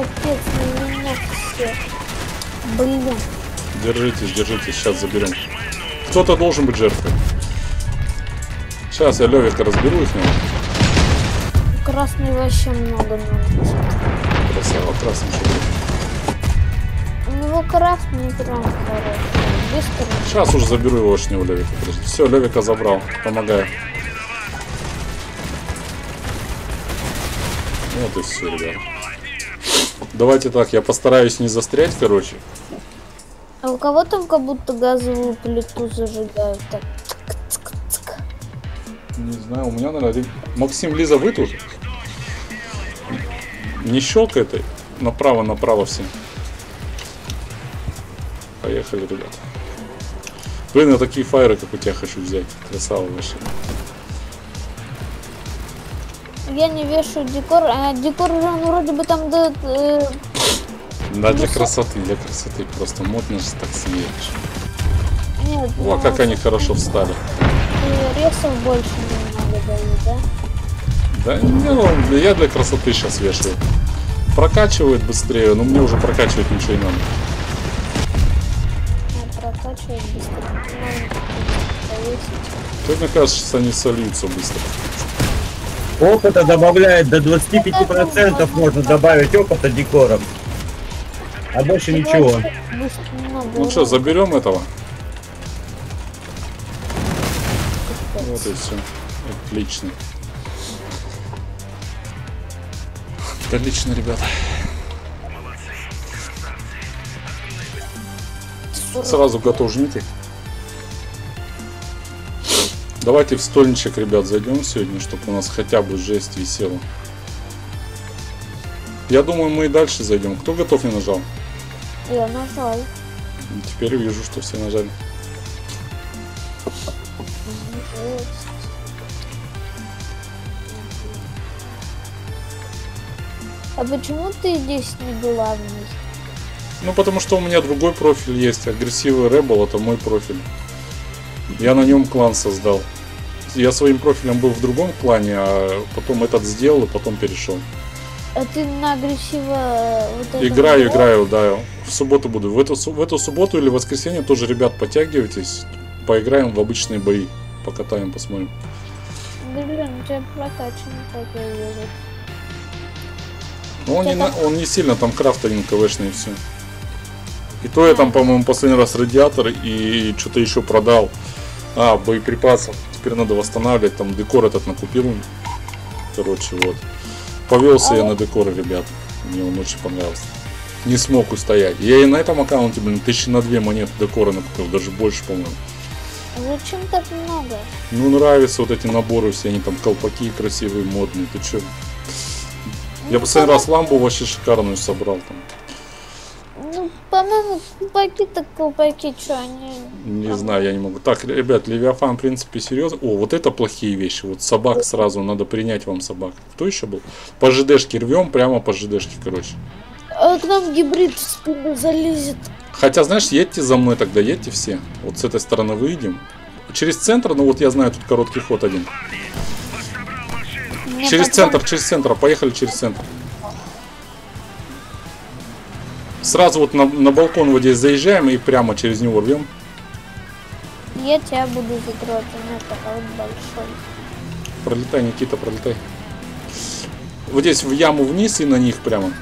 Капец, на меня все. Блин. Держитесь, держитесь, сейчас заберем. Кто-то должен быть жертвой. Сейчас я Левика разберу их. Красный вообще много наносит. Красава, красный шагрик. У него красный прям хороший. Сейчас уже заберу его очень Левика. Подожди. Все, Левика забрал. Помогаю. Вот и все, ребята. Давайте так, я постараюсь не застрять, короче. А у кого там как будто газовую плиту зажигают? Так. цк-цк-цк. Не знаю, у меня, наверное, Максим, Лиза, вы тут? Не щелкай Направо, направо все. Поехали, ребят. Блин, я такие фаеры, как у тебя, хочу взять. Красава вообще. Я не вешаю декор, а декор же он вроде бы там да, э, Да, для красоты, для красоты. Просто модно же так съедешь. нет, О, ну, как они хорошо встали. ресов больше не надо дают, да? Да, не, ну, я для красоты сейчас вешаю. Прокачивает быстрее, но мне уже прокачивать ничего не надо. Прокачивать быстрее. Тут, мне кажется, они сольются быстро. Опыта добавляет до 25% можно добавить опыта декором. А больше ничего. Ну что, заберем этого? Вот и все. Отлично. Отлично, ребята. Сразу готов жмите. Давайте в стольничек, ребят, зайдем сегодня, чтобы у нас хотя бы жесть висела. Я думаю, мы и дальше зайдем. Кто готов не нажал? Я нажал. Теперь вижу, что все нажали. А почему ты здесь не главный? Ну, потому что у меня другой профиль есть. Агрессивный Rebel это мой профиль. Я на нем клан создал. Я своим профилем был в другом клане, а потом этот сделал и потом перешел. А ты на агрессиво э, вот Играю, играл? играю, да. В субботу буду. В эту, в эту субботу или воскресенье тоже, ребят, подтягивайтесь. Поиграем в обычные бои. Покатаем, посмотрим. Блин, у тебя прокачан, как я вижу. Но он не, на- он не сильно, там крафт один КВшный и все. И то я там, по-моему, последний раз радиатор и что-то еще продал. А, боеприпасов. Теперь надо восстанавливать. Там декор этот накупил. Короче, вот. Повелся я на декор, ребят. Мне он очень понравился. Не смог устоять. Я и на этом аккаунте, блин, тысячи на две монеты декора накупил. Даже больше, по-моему. А Зачем так много? Ну, нравятся вот эти наборы все. Они там колпаки красивые, модные. Ты че? Я Ну, последний раз ламбу вообще шикарную собрал там. Ну, по-моему, колпаки так колпаки, что они... Не знаю, я не могу. Так, ребят, Левиафан, в принципе, серьезно. О, вот это плохие вещи. Вот собак сразу, надо принять вам собак. Кто еще был? По ЖДшке рвем, прямо по ЖДшке, короче. А к нам гибрид в спину залезет. Хотя, знаешь, едьте за мной тогда, едьте все. Вот с этой стороны выйдем. Через центр, ну вот я знаю, тут короткий ход один. Мне Через потом- центр, через центр, поехали через центр. Сразу вот на, на балкон вот здесь заезжаем и прямо через него рвем. Я тебя буду закрывать, у меня такой большой. Пролетай, Никита, пролетай. Вот здесь в яму вниз и на них прямо.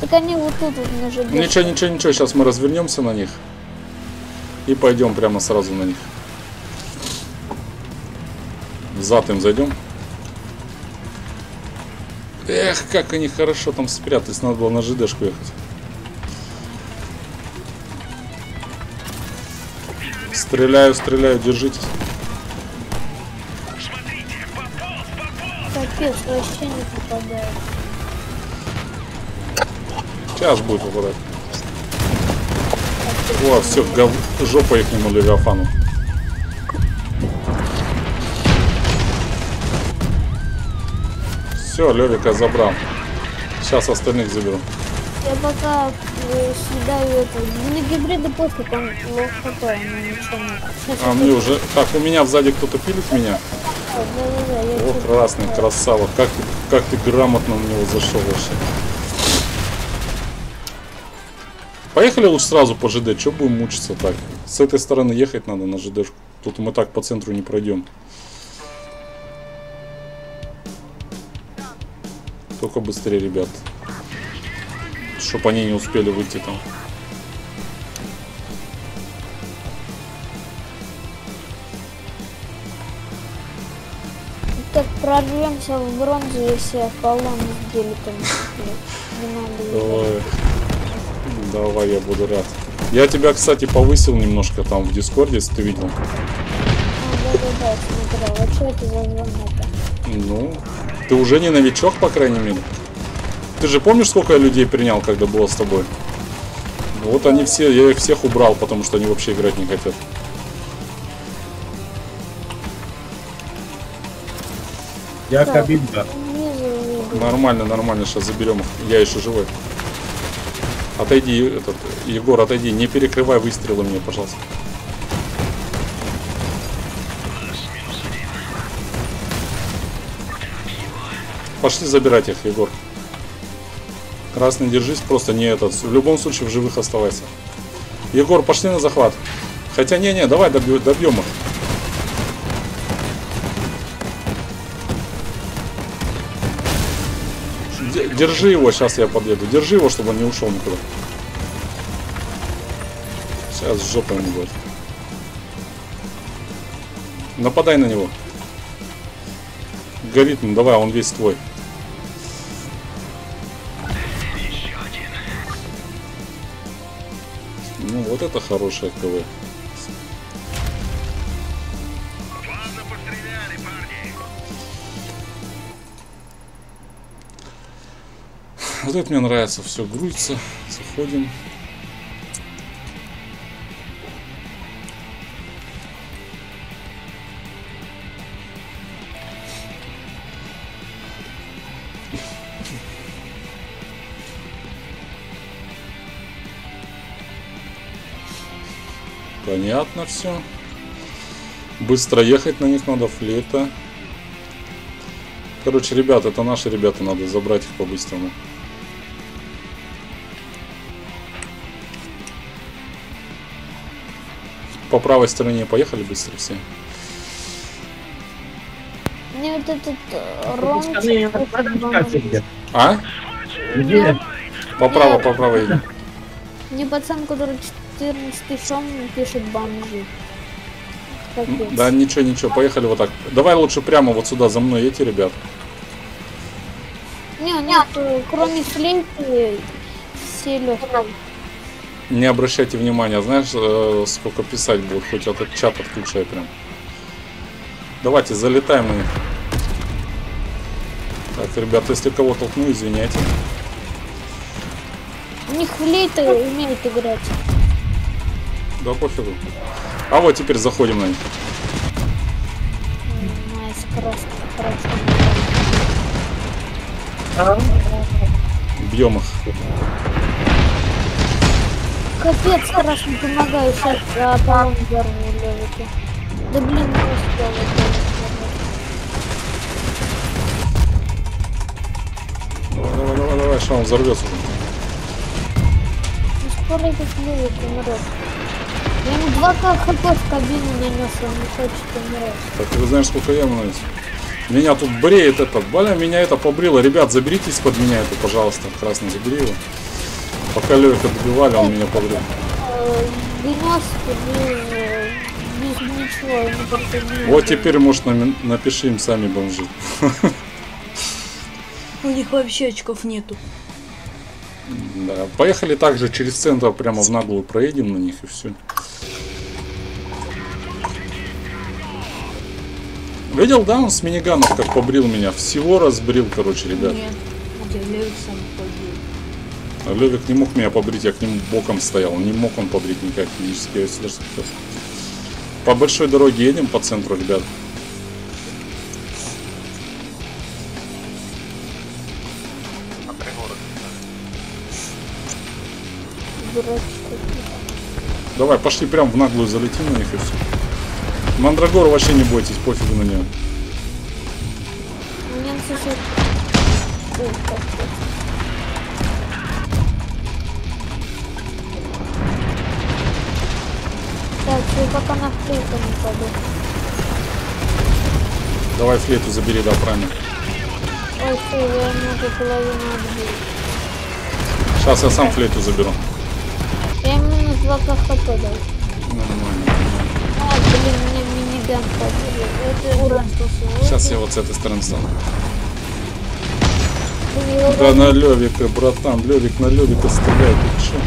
Так они вот тут вот ЖД. Ничего, ничего, ничего, сейчас мы развернемся на них. И пойдем прямо сразу на них. Зад им зайдем. Эх, как они хорошо там спрятались, надо было на ЖДшку ехать. Стреляю, стреляю, держитесь. Капец, вообще не попадает. Сейчас будет попадать. Вот, все, гов... жопа их нему Левиафану. Все, Левика забрал. Сейчас остальных заберу. Я пока э, съедаю это. На гибриды пофиг, он лох такой, ему ничего нет. А мне уже... Так, у меня сзади кто-то пилит меня. Я О, красный, красава. Как ты, как ты грамотно в него зашел вообще. Поехали лучше сразу по ЖД. Че будем мучиться так? С этой стороны ехать надо на ЖДшку. Тут мы так по центру не пройдем. Только быстрее, ребят. Чтоб они не успели выйти там. Так прорвемся в бронзу, если Аполлон с геликом. Давай. Давай, я буду рад. Я тебя, кстати, повысил немножко там в Дискорде, если ты видел. Да-да-да, смотрел. А что это за звонок? Ну, ты уже не новичок, по крайней мере. Ты же помнишь, сколько я людей принял, когда было с тобой? Вот они все, я их всех убрал, потому что они вообще играть не хотят. Я Так. кабинка. Нормально, нормально, сейчас заберем их. Я еще живой. Отойди, этот, Егор, отойди, не перекрывай выстрелы мне, пожалуйста. Пошли забирать их, Егор. Красный, держись, просто не этот. В любом случае в живых оставайся. Егор, пошли на захват. Хотя не-не, давай добью- добьем их. Держи его, сейчас я подъеду. Держи его, чтобы он не ушел никуда. Сейчас жопа ему будет. Нападай на него. Горит, ну давай, он весь твой. Вот это хорошая КВ. Вот это мне нравится. Все, грузится. Заходим. Понятно все. Быстро ехать на них надо, флета. Короче, ребят, это наши ребята, надо забрать их по-быстрому. По правой стороне поехали быстро все. Мне вот этот э, Ромчик... А? Где? По правой, по правой. Мне пацан, который 14 шом пишет бомжи. Капец. Да, ничего, ничего, поехали вот так. Давай лучше прямо вот сюда за мной эти ребят. Не, нет, кроме флейты, все легкие. Не обращайте внимания, знаешь, э, сколько писать будет, хоть этот чат отключай прям. Давайте, залетаем на них. Так, ребят, если кого толкну, извиняйте. У них флейта умеет играть. Да пофигу. А вот теперь заходим на них. Бьем их. Капец, красный помогаю, сейчас а, взорву левики. Да блин, не успел. Давай, давай, давай, давай, что он взорвется. Ну скоро этот левик умрет. Я ему 2к хп в кабину нанес, он не хочет умирать. Так, ты знаешь, сколько я нанес? Меня тут бреет этот, бля, меня это побрило. Ребят, заберитесь под меня это, пожалуйста. Красный, забери его. Пока Левика добивали, он меня побрил. Э, 90 без, э, без ничего. Вот теперь, может, нами- напиши им сами бомжи. У них вообще очков нету. Да. Поехали также через центр, прямо в наглую проедем на них и все. Видел, да, он с миниганов как побрил меня? Всего разбрил, короче, ребят. Нет. Я Левик сам побил. А Левик не мог меня побрить, я к нему боком стоял. Не мог он побрить никак физически. Я хотел. По большой дороге едем по центру, ребят. На пригород. Дурачки. Давай, пошли прям в наглую залетим на них и все. Мандрагор вообще не бойтесь, пофигу на нее. Так, я пока на флейту не паду. Давай флейту забери, да, правильно. Ой, все, я уже половину отбил. Сейчас я сам флейту заберу. Я минус 2 хп дал. Сейчас я вот с этой стороны стану. Да на Левика, братан, Левик на Левика стреляет, ты?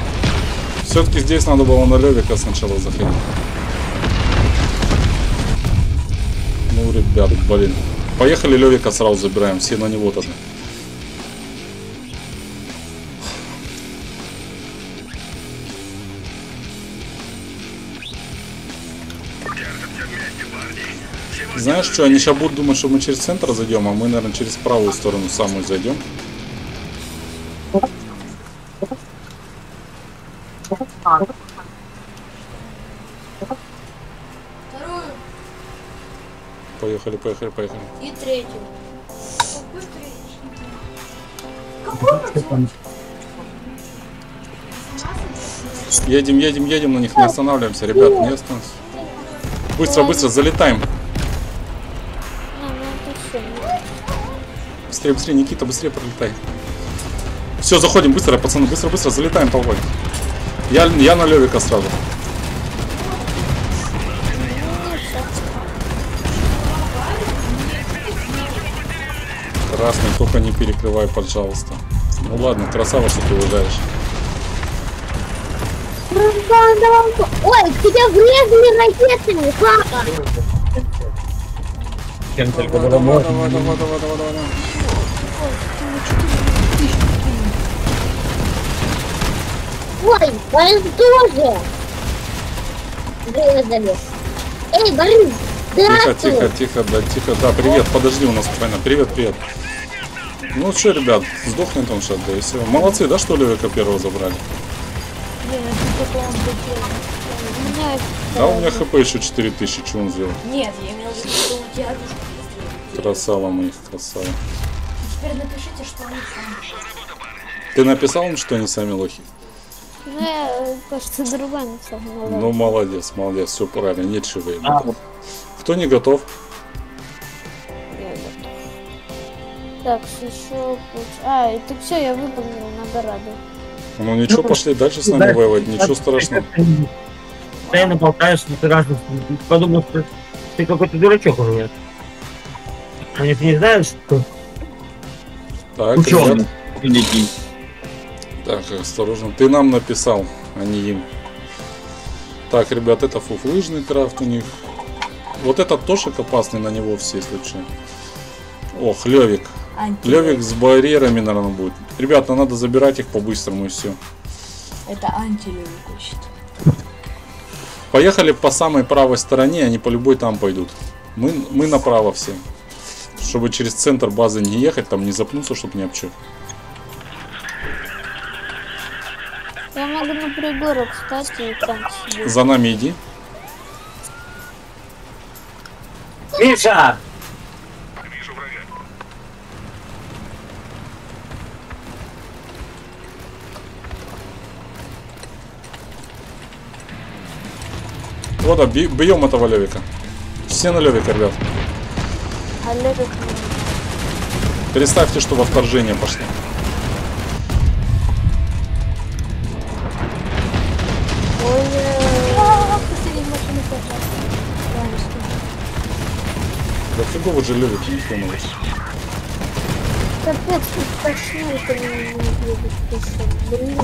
Все-таки здесь надо было на Левика сначала заходить. Ну, ребят, блин. Поехали Левика сразу забираем, все на него тогда. Знаешь что, они сейчас будут думать, что мы через центр зайдем, а мы, наверное, через правую сторону самую зайдем. Вторую Поехали, поехали, поехали. и третью. Едем, едем, едем на них, не останавливаемся, ребят, не останавливаемся. Быстро, быстро, залетаем. Быстрее, быстрее, Никита, быстрее пролетай. Все, заходим, быстро, пацаны, быстро, быстро, залетаем толпой. Я, я на Левика сразу. Красный, только не перекрывай, пожалуйста. Ну ладно, красава, что ты уезжаешь. Ой, к тебе врезали ракетами, папа! Давай, давай, давай, давай, давай, давай, Ой, Борис тоже! Врезали. Эй, Борис, Тихо, тихо, тихо, да, тихо, да, привет, подожди, у нас война, привет, привет. Ну что, ребят, сдохнет он сейчас, да и все. Молодцы, да, что Левика первого забрали? Да, у меня хп еще 4000, что он сделал? Нет, я имел в виду, что у тебя Красава моих, красава. Теперь напишите, что они сами. Ты написал им, что они сами лохи? Ну, я, кажется, другой написал. Ну. Ну, молодец, молодец, все правильно, нет шивы. А, Кто не готов? Я готов. Так, еще... А, это все, я выполнил награду. Ну ничего, пошли дальше с нами воевать, ничего страшного. Постоянно болтаешь на разных. Подумал, что ты какой-то дурачок у меня. Они же не знают, что Так, ученый. ребят, так, осторожно. Ты нам написал, а не им. Так, ребят, это фуфлыжный крафт у них. Вот этот тошек опасный на него все, что. Ох, Левик. Левик с барьерами, наверное, будет. Ребята, надо забирать их по-быстрому и все. Это антилевик учит. Поехали по самой правой стороне, они по любой там пойдут. Мы, мы направо все. Чтобы через центр базы не ехать, там не запнуться, чтобы не обчё. Я могу на пригорок, кстати, и там сидеть. За нами иди. Миша! Вижу врага. Вот, а, бьем этого Левика. Все на Левика, ребят. А Левик Представьте, что во вторжение пошло. Ой, посреди машины пожалуйста. Правильно, что? Да фигово никто не может. Капец, тут точнее это не. Ты что, блин?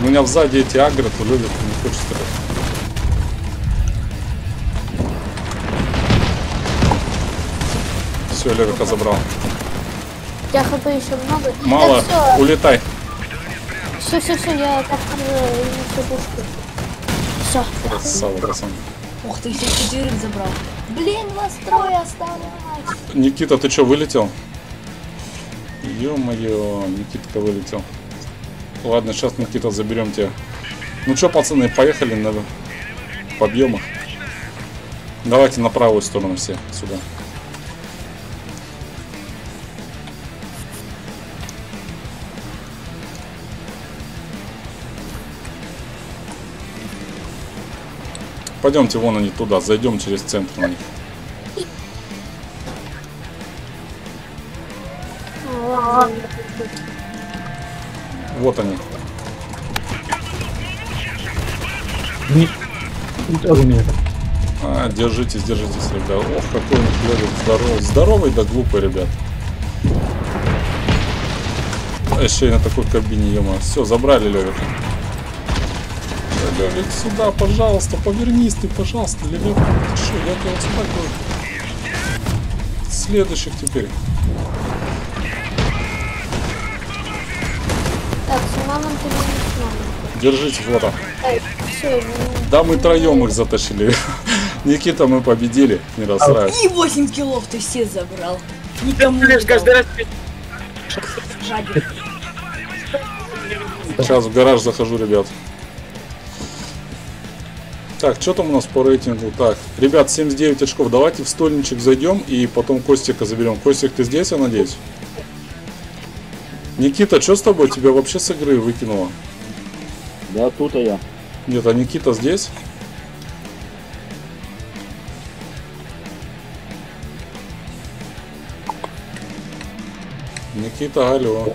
У меня сзади эти агры, то Левик не хочет стрелять. Все, Левика забрал. Тебя хп еще много? Мало, Да улетай. Все, все, все, я так все пушку. Все. Красава, пацан. Ух ты, еще четверых забрал. Блин, вас трое осталось. Никита, ты что, вылетел? Ё-моё, Никитка вылетел. Ладно, сейчас, Никита, заберем тебя. Ну что, пацаны, поехали на подъемах. Давайте на правую сторону все сюда. Пойдемте вон они туда, зайдем через центр на них. Вот они. Не... не. А, держитесь, держитесь, ребят. Ох, какой у них левик здоровый. Здоровый, да глупый, ребят. А Еще и на такой кабине, ема. Все, забрали Левика. Левик, сюда, пожалуйста, повернись ты, пожалуйста, Левик. Ты что, я тебя успокою. Следующих теперь. Так, с мамой ты не. Держите, вот он. Все, Да, мы троем их затащили. Никита, мы победили. Не расстраивайся. И 8 килов ты все забрал. Никому не каждый раз. Сейчас в гараж захожу, ребят. Так, что там у нас по рейтингу? Так, ребят, 79 очков. Давайте в стольничек зайдем и потом Костика заберем. Костик, ты здесь, я надеюсь? Никита, что с тобой? Тебя вообще с игры выкинуло? Да, тут я. Нет, а Никита здесь? Никита, алло.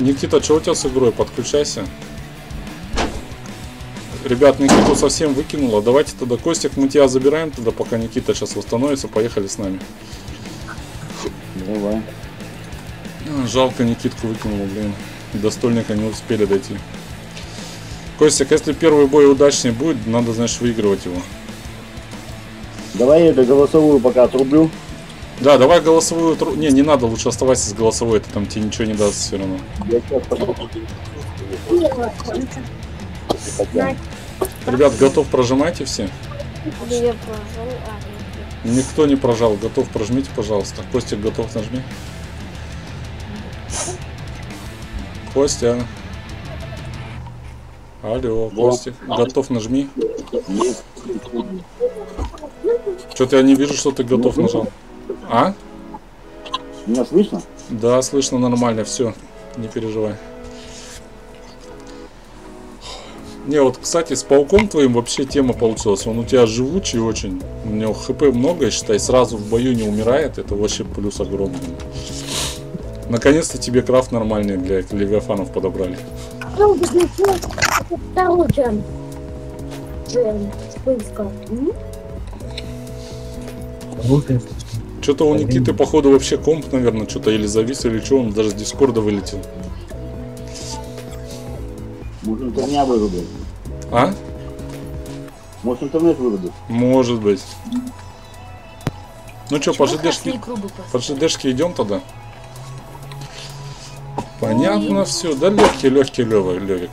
Никита, что у тебя с игрой? Подключайся. Ребят, Никиту совсем выкинуло. Давайте тогда, Костик, мы тебя забираем тогда, пока Никита сейчас восстановится. Поехали с нами. Давай. А, Жалко, Никитку выкинуло, блин. До стольника не успели дойти. Костик, если первый бой удачный будет, надо, значит, выигрывать его. Давай я это голосовую пока отрублю. Да, давай голосовую... тру- Не, не надо, лучше оставайся с голосовой, это там тебе ничего не даст все равно. Я сейчас. Ребят, готов прожимайте все? я прожил. А, нет. Никто не прожал, готов прожмите, пожалуйста. Костик, готов, нажми. Костя. Алло, Костик, готов, нажми. Что-то я не вижу, что ты готов нажал. А? Меня слышно? Да, слышно нормально, все, не переживай. Не, вот, кстати, с пауком твоим вообще тема получилась. Он у тебя живучий очень. У него хп много, считай, сразу в бою не умирает. Это вообще плюс огромный. Наконец-то тебе крафт нормальный для левиафанов подобрали. Ну, Второй джем. Джем. Что-то у Никиты, походу, вообще комп, наверное, что-то или завис, или что, он даже с Дискорда вылетел. Может интернет вырубил? А? Может интернет вырубил? Может быть. Ну что, по ЖДшке, по ЖДшке идем тогда? Понятно все. Да легкий, легкий Лева, Левик.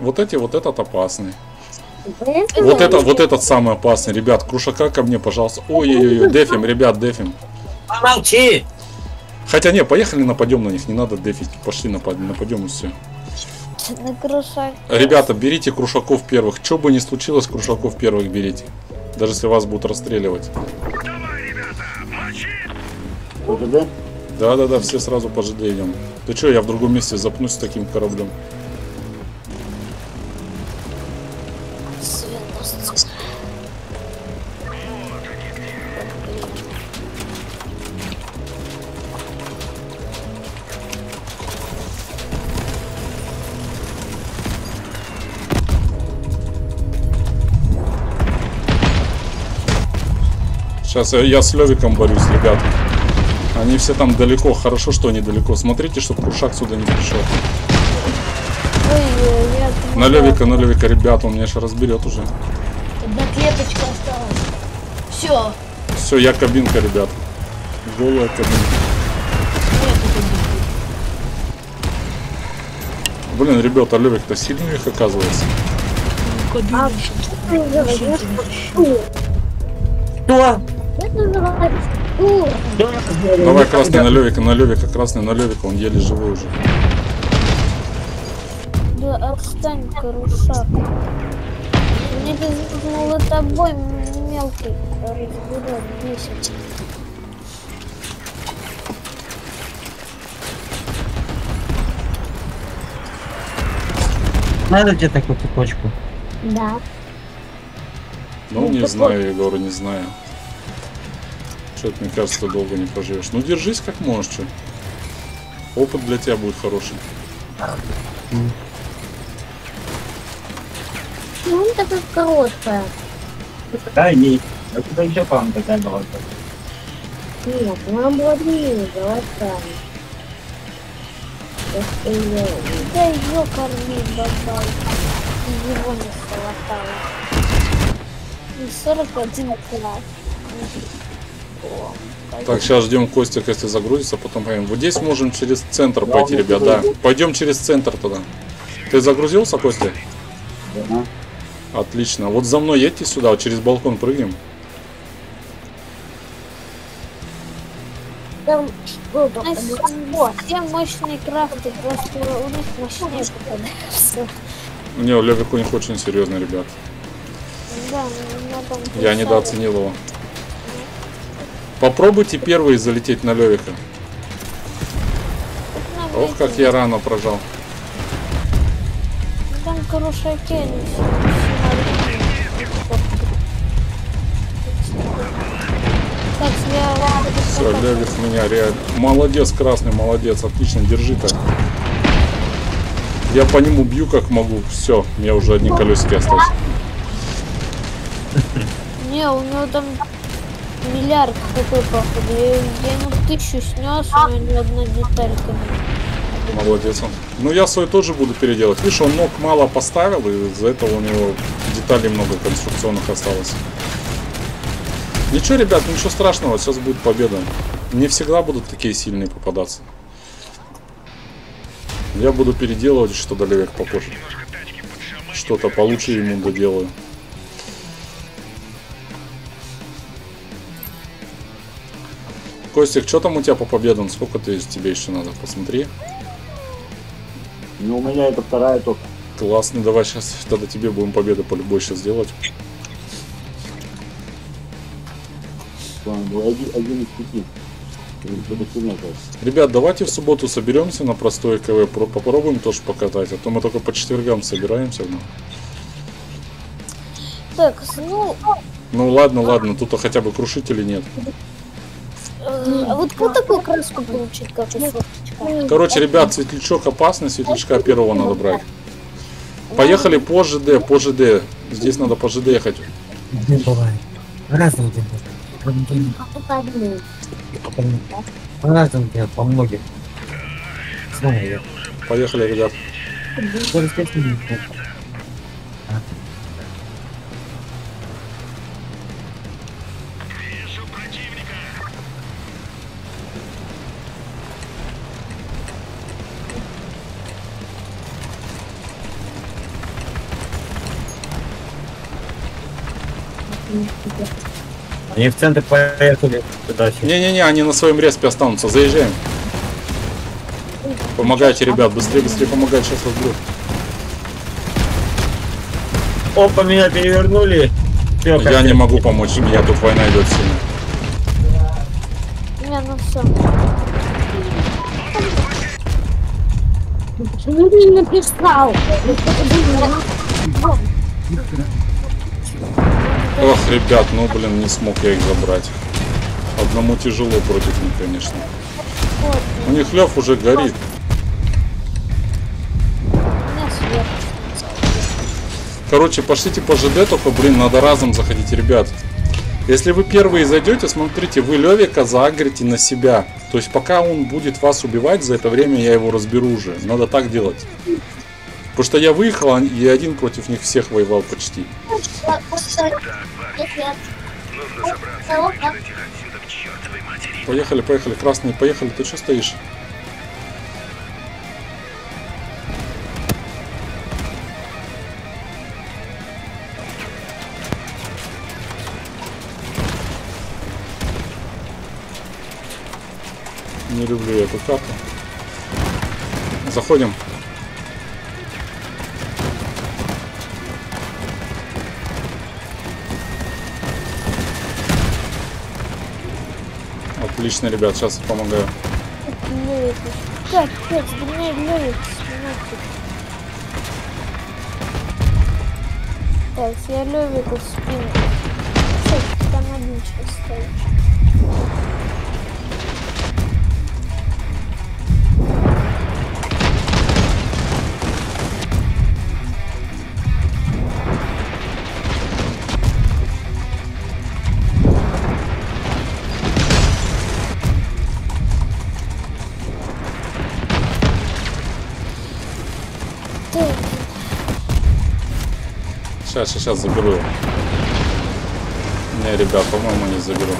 Вот эти, вот этот опасный. Вот это, вот этот самый опасный. Ребят, крушака ко мне, пожалуйста. Ой-ой-ой, дефим, ребят, дефим. Помолчи! Хотя не, поехали нападем на них, не надо дефить. Пошли напад- нападем и все. На крушак. Ребята, берите крушаков первых. Что бы ни случилось, крушаков первых берите. Даже если вас будут расстреливать. ПЖД? Да-да-да, все сразу по ЖД идем. Ты что, я в другом месте запнусь с таким кораблем. Сейчас я, я с Левиком борюсь, ребят. Они все там далеко. Хорошо, что они далеко. Смотрите, чтобы Крушак сюда не пришел. Ой, э, На Левика, на Левика, ребят, он меня сейчас разберет уже. Одна клеточка осталась. Все. Все, я кабинка, ребят. Голая кабинка. Блин, ребята, Левик-то сильный их оказывается. А что Давай красный на Левика, на Левика, красный на Левика, он еле живой уже. Да отстань, крушак. Мне без ну, тобой мелкий разберет бесит. Надо тебе такую цепочку? Да. Ну, не знаю, Егор, не знаю. Что-то, мне кажется, ты долго не проживешь. Ну, держись как можешь, что. Опыт для тебя будет хороший. Ну, он такой короткая. Да, не. А куда еще, по-моему, такая была? Нет, она была длинная, золотая. Просто её- Да ее корми, бабай. Его не хватало. И 41 класс. Так, сейчас ждем Костик, если загрузится, потом пойдем. Вот здесь можем через центр пойти, ребят, да. Пойдем через центр туда. Ты загрузился, Костя? Да. Отлично. Вот за мной едьте сюда, вот через балкон прыгнем. Там все мощные крафты, просто у них мощнее попадаются. Не, Левик у них очень серьезный, ребят. Да, ну, Я недооценил его. Попробуйте первые залететь на Левика. Ох, как я рано прожал. Там крушаки, они все Левик меня реально. Молодец, красный, молодец, отлично, держи так. Я по нему бью как могу. Все, мне уже одни колесики остались. Не, у него там миллиард такой походу. Я, я ему тысячу снес, у него ни одна деталька. не- Молодец он. Ну я свой тоже буду переделать. Видишь, он ног мало поставил, и из-за этого у него деталей много конструкционных осталось. Ничего, ребят, ничего страшного, сейчас будет победа. Не всегда будут такие сильные попадаться. Я буду переделывать, что до Левик попозже. Что-то получше ему доделаю. Костик, что там у тебя по победам? Сколько ты тебе еще надо? Посмотри. Ну, у меня это вторая только. Классно, давай сейчас тогда тебе будем победу по любой сейчас делать. План был один, один из пяти. Ребят, давайте в субботу соберемся на простой КВ, про- попробуем тоже покатать, а то мы только по четвергам собираемся. Ну, Так, ну, ну ладно, ладно, тут хотя бы крушителей нет. А вот как такую краску получить, как у? Короче, ребят, светлячок опасный, светлячка первого надо брать. Поехали по ЖД, по ЖД. Здесь надо по ЖД ехать. Не бывает. Разные дела. По-разному дело, по многим. Знаю я. Поехали, ребят. Они в центр поехали дальше. Не-не-не, они на своем респе останутся. Заезжаем. Помогайте, ребят, быстрее, быстрее помогайте, сейчас разберу. Опа, меня перевернули. Всё, Я капец. не могу помочь, меня тут война идет сильно. Не, ну все. Почему ты не написал? Ох, ребят, ну блин, не смог я их забрать. Одному тяжело против них, конечно. У них лев уже горит. Короче, пошлите по ЖД, только, блин, надо разом заходить, ребят. Если вы первые зайдете, смотрите, вы Левика заагрите на себя. То есть пока он будет вас убивать, за это время я его разберу уже. Надо так делать. Потому что я выехал, а- и один против них всех воевал почти. Нужно собраться выжить их отсюда к чертовой матери. Поехали, поехали, красные, поехали, ты что стоишь? Не люблю я эту карту. Заходим. Отлично, ребят, сейчас я помогаю. Так, Так, я Левику в спину. Там один сейчас стоит. Сейчас, сейчас, сейчас заберу. Не, ребят, по-моему, не заберу.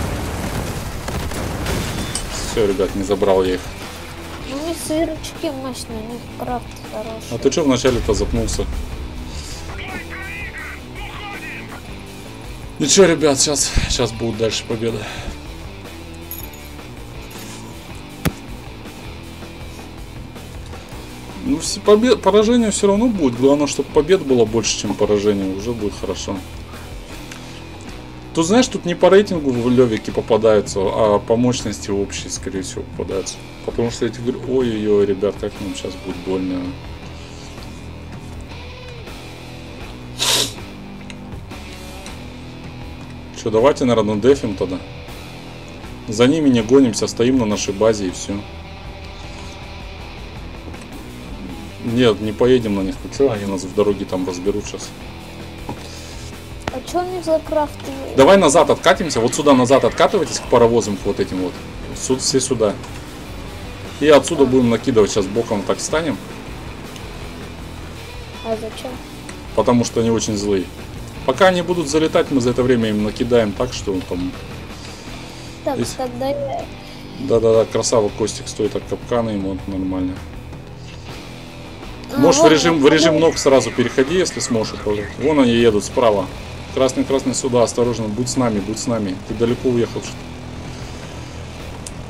Все, ребят, не забрал я их. ну, у них сверчки мощные, у них крафт хороший. А ты что вначале-то запнулся? Ничего, ребят, сейчас, сейчас будет дальше победа. Побед, поражение все равно будет. Главное, чтобы побед было больше, чем поражение. Уже будет хорошо. Тут, знаешь, тут не по рейтингу в Левике попадаются, а по мощности общей, скорее всего, попадаются. Потому что эти говорю, ой-ой-ой, ребят, как нам сейчас будет больно. Че, давайте, наверное, дефим тогда. За ними не гонимся, стоим на нашей базе и все. Нет, не поедем на них. Ну что, они нас в дороге там разберут сейчас. А что у них за крафты? Давай назад откатимся, вот сюда назад откатывайтесь к паровозам вот этим вот. Су- все сюда. И отсюда будем накидывать сейчас боком так встанем, А зачем? потому что они очень злые. Пока они будут залетать, мы за это время им накидаем так, что там... Так, Здесь. тогда. Да-да-да, красава Костик стоит от капкана ему вот нормально. А, Можешь в режим, в режим ног сразу переходи, если сможешь управлять. Вон они едут справа. Красный-красный сюда, осторожно, будь с нами, будь с нами. Ты далеко уехал.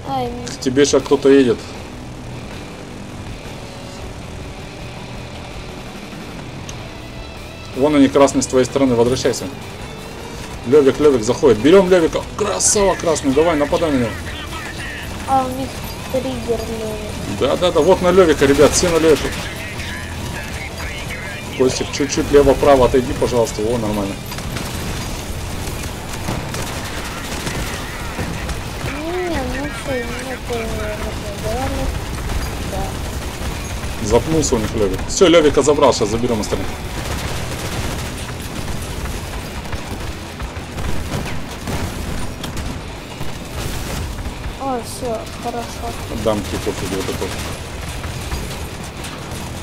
Ай, К тебе сейчас кто-то едет. Вон они красные с твоей стороны, возвращайся. Левик, Левик заходит. Берем Левика. Красава красный, давай, нападай на него. А у них триггер левый. Да, да, да, вот на Левика, ребят, все на Левика. Костик, чуть-чуть лево-право отойди, пожалуйста. О, нормально. Ну ну. Запнулся у них Левик. Все, Левика забрал, сейчас заберем остальных. О, все, хорошо. Дам кипов или вот это.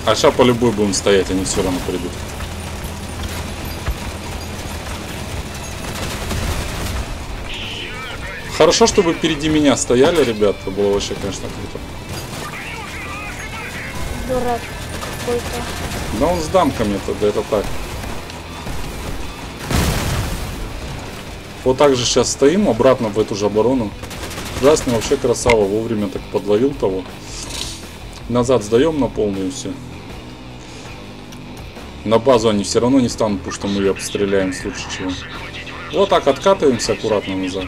А сейчас по любой будем стоять, они все равно придут. Хорошо, чтобы впереди меня стояли, ребят. Это было вообще, конечно, круто. Дурак какой-то. Да он с дамками тогда, это так. Вот так же сейчас стоим, обратно в эту же оборону. Красный вообще красава, вовремя так подловил того. Назад сдаем на полную все. На базу они все равно не станут, потому что мы ее обстреляем в случае чего. Вот так откатываемся аккуратно назад.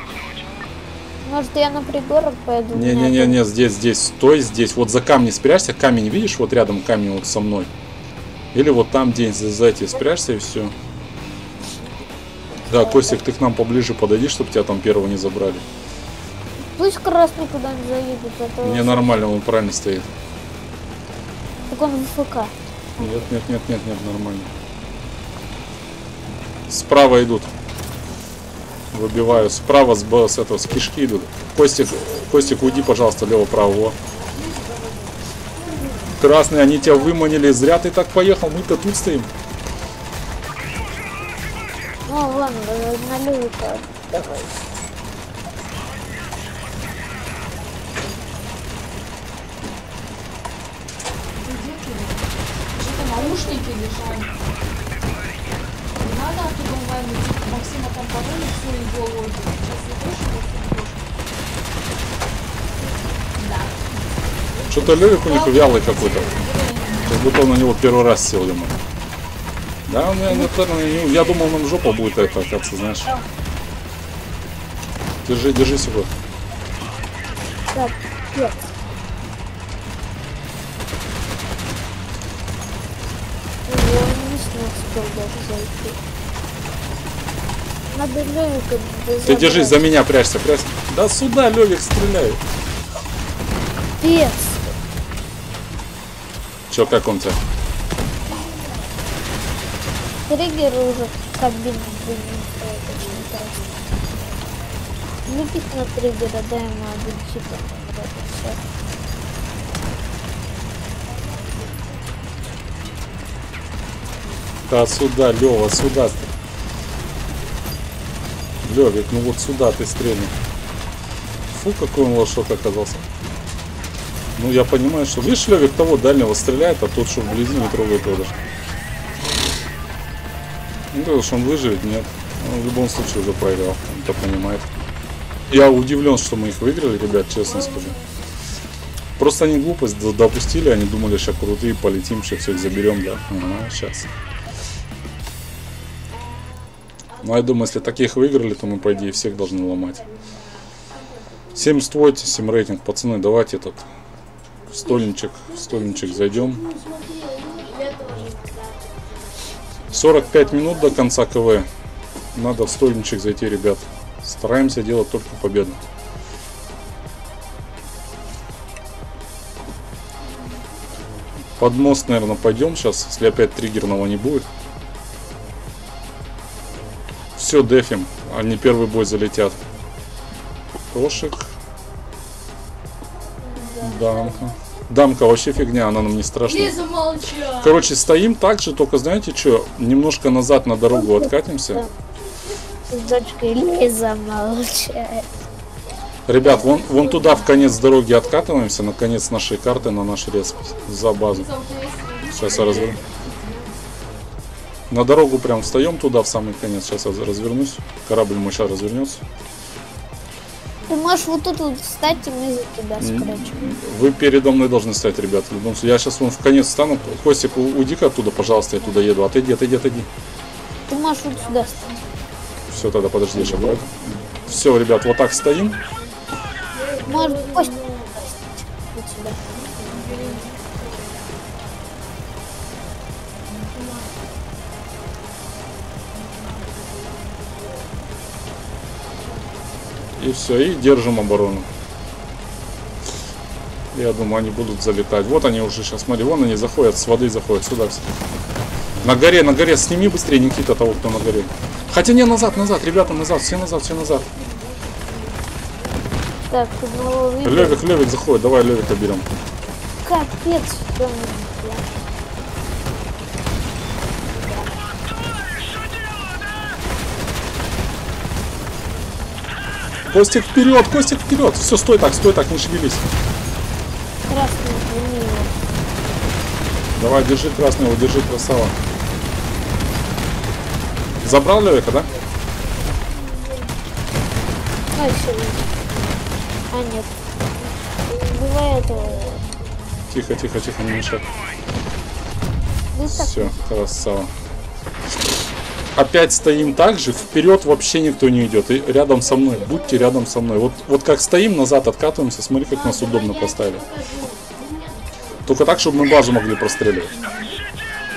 Может я на пригорок поеду? У меня Не-не-не, здесь, здесь, стой здесь. Вот за камни спрячься. Камень видишь, вот рядом камень вот со мной. Или вот там где за, эти спрячься и все. Да, Костик, ты к нам поближе подойди, чтобы тебя там первого не забрали. Пусть красный куда-нибудь заедет, а то... Не нормально, он правильно стоит. Так он в ФК. Нет, нет, нет, нет, нет, нормально. Справа идут. Выбиваю. Справа с, с этого, с кишки идут. Костик, Костик, уйди, пожалуйста, лево-право. Во. Красный, они тебя выманили. Зря ты так поехал, мы-то тут стоим. Ну ладно, на давай. Наушники лежали. Не надо оттуда валить. Максима там подумать свою идеологию. Сейчас идешь, вот идешь. Да. Что-то Левик у них вялый какой-то. Как будто он на него первый раз сел ему. Да, у меня, наверное, я думал, нам жопа будет это, оказывается, знаешь. Держи, держи его. Так, нет. Его не успел даже зайти. Надо левика Ты забрать. держись, за меня прячься, прячься. Да сюда, Левик, стреляй. Пец. Че, как он тебя? Триггер уже очень интересно. Любить на триггера, дай ему один чип. Да сюда, Лева, сюда. Левик, ну вот сюда ты стрельни. Фу, какой он лошок оказался. Ну, я понимаю, что... Видишь, Левик того дальнего стреляет, а тот, что вблизи, не трогает его даже. Ну, говорил, что он выживет, нет. Он в любом случае уже проиграл, он это понимает. Я удивлен, что мы их выиграли, ребят, честно скажу. Просто они глупость допустили, они думали, сейчас крутые, полетим, сейчас всех заберем, да. Ага, сейчас. Ну, я думаю, если таких выиграли, то мы, по идее, всех должны ломать. 78 рейтинг, пацаны, давайте этот стольничек, стольничек зайдем. 45 минут до конца КВ. Надо в стольничек зайти, ребят. Стараемся делать только победу. Под мост, наверное, пойдем сейчас, если опять триггерного не будет. Все, дефим. Они первый бой залетят. Тошик. Дамка. Дамка вообще фигня, она нам не страшна. Лиза. Короче, стоим так же, только знаете что, немножко назад на дорогу откатимся. Лиза молчает. Ребят, вон, вон туда в конец дороги откатываемся, на конец нашей карты, на наш респ, за базу. Сейчас я разверну. На дорогу прям встаем туда, в самый конец. Сейчас я развернусь. Корабль мой сейчас развернется. Ты можешь вот тут вот встать, и мы за тебя скрочим. Вы передо мной должны стоять, ребят. В любом случае. Я сейчас вон в конец встану. Костик, уйди-ка оттуда, пожалуйста, я туда еду. Отойди, отойди, отойди. Ты можешь вот сюда встать. Все, тогда подожди, шагай. Все, ребят, вот так стоим. Может, кость И все, и держим оборону. Я думаю, они будут залетать. Вот они уже сейчас, смотри, вон они заходят, с воды заходят, сюда все. На горе, на горе, сними быстрее, Никита, того, кто на горе. Хотя не, назад, назад, ребята, назад, все назад, все назад. Так. Левик, Левик заходит, давай Левика берем. Капец, прям, Костик вперед, Костик вперед. Все, стой так, стой так, не шевелись. красный. Давай, держи красного, держи красава. Забрал Левика, да? Ай, все. А, нет. Убивай этого. Тихо, тихо, тихо, не мешай. Все, красава. Опять стоим так же, вперед вообще никто не идет. И рядом со мной, будьте рядом со мной. Вот, вот как стоим, назад откатываемся, смотри, как нас удобно поставили. Только так, чтобы мы базу могли простреливать.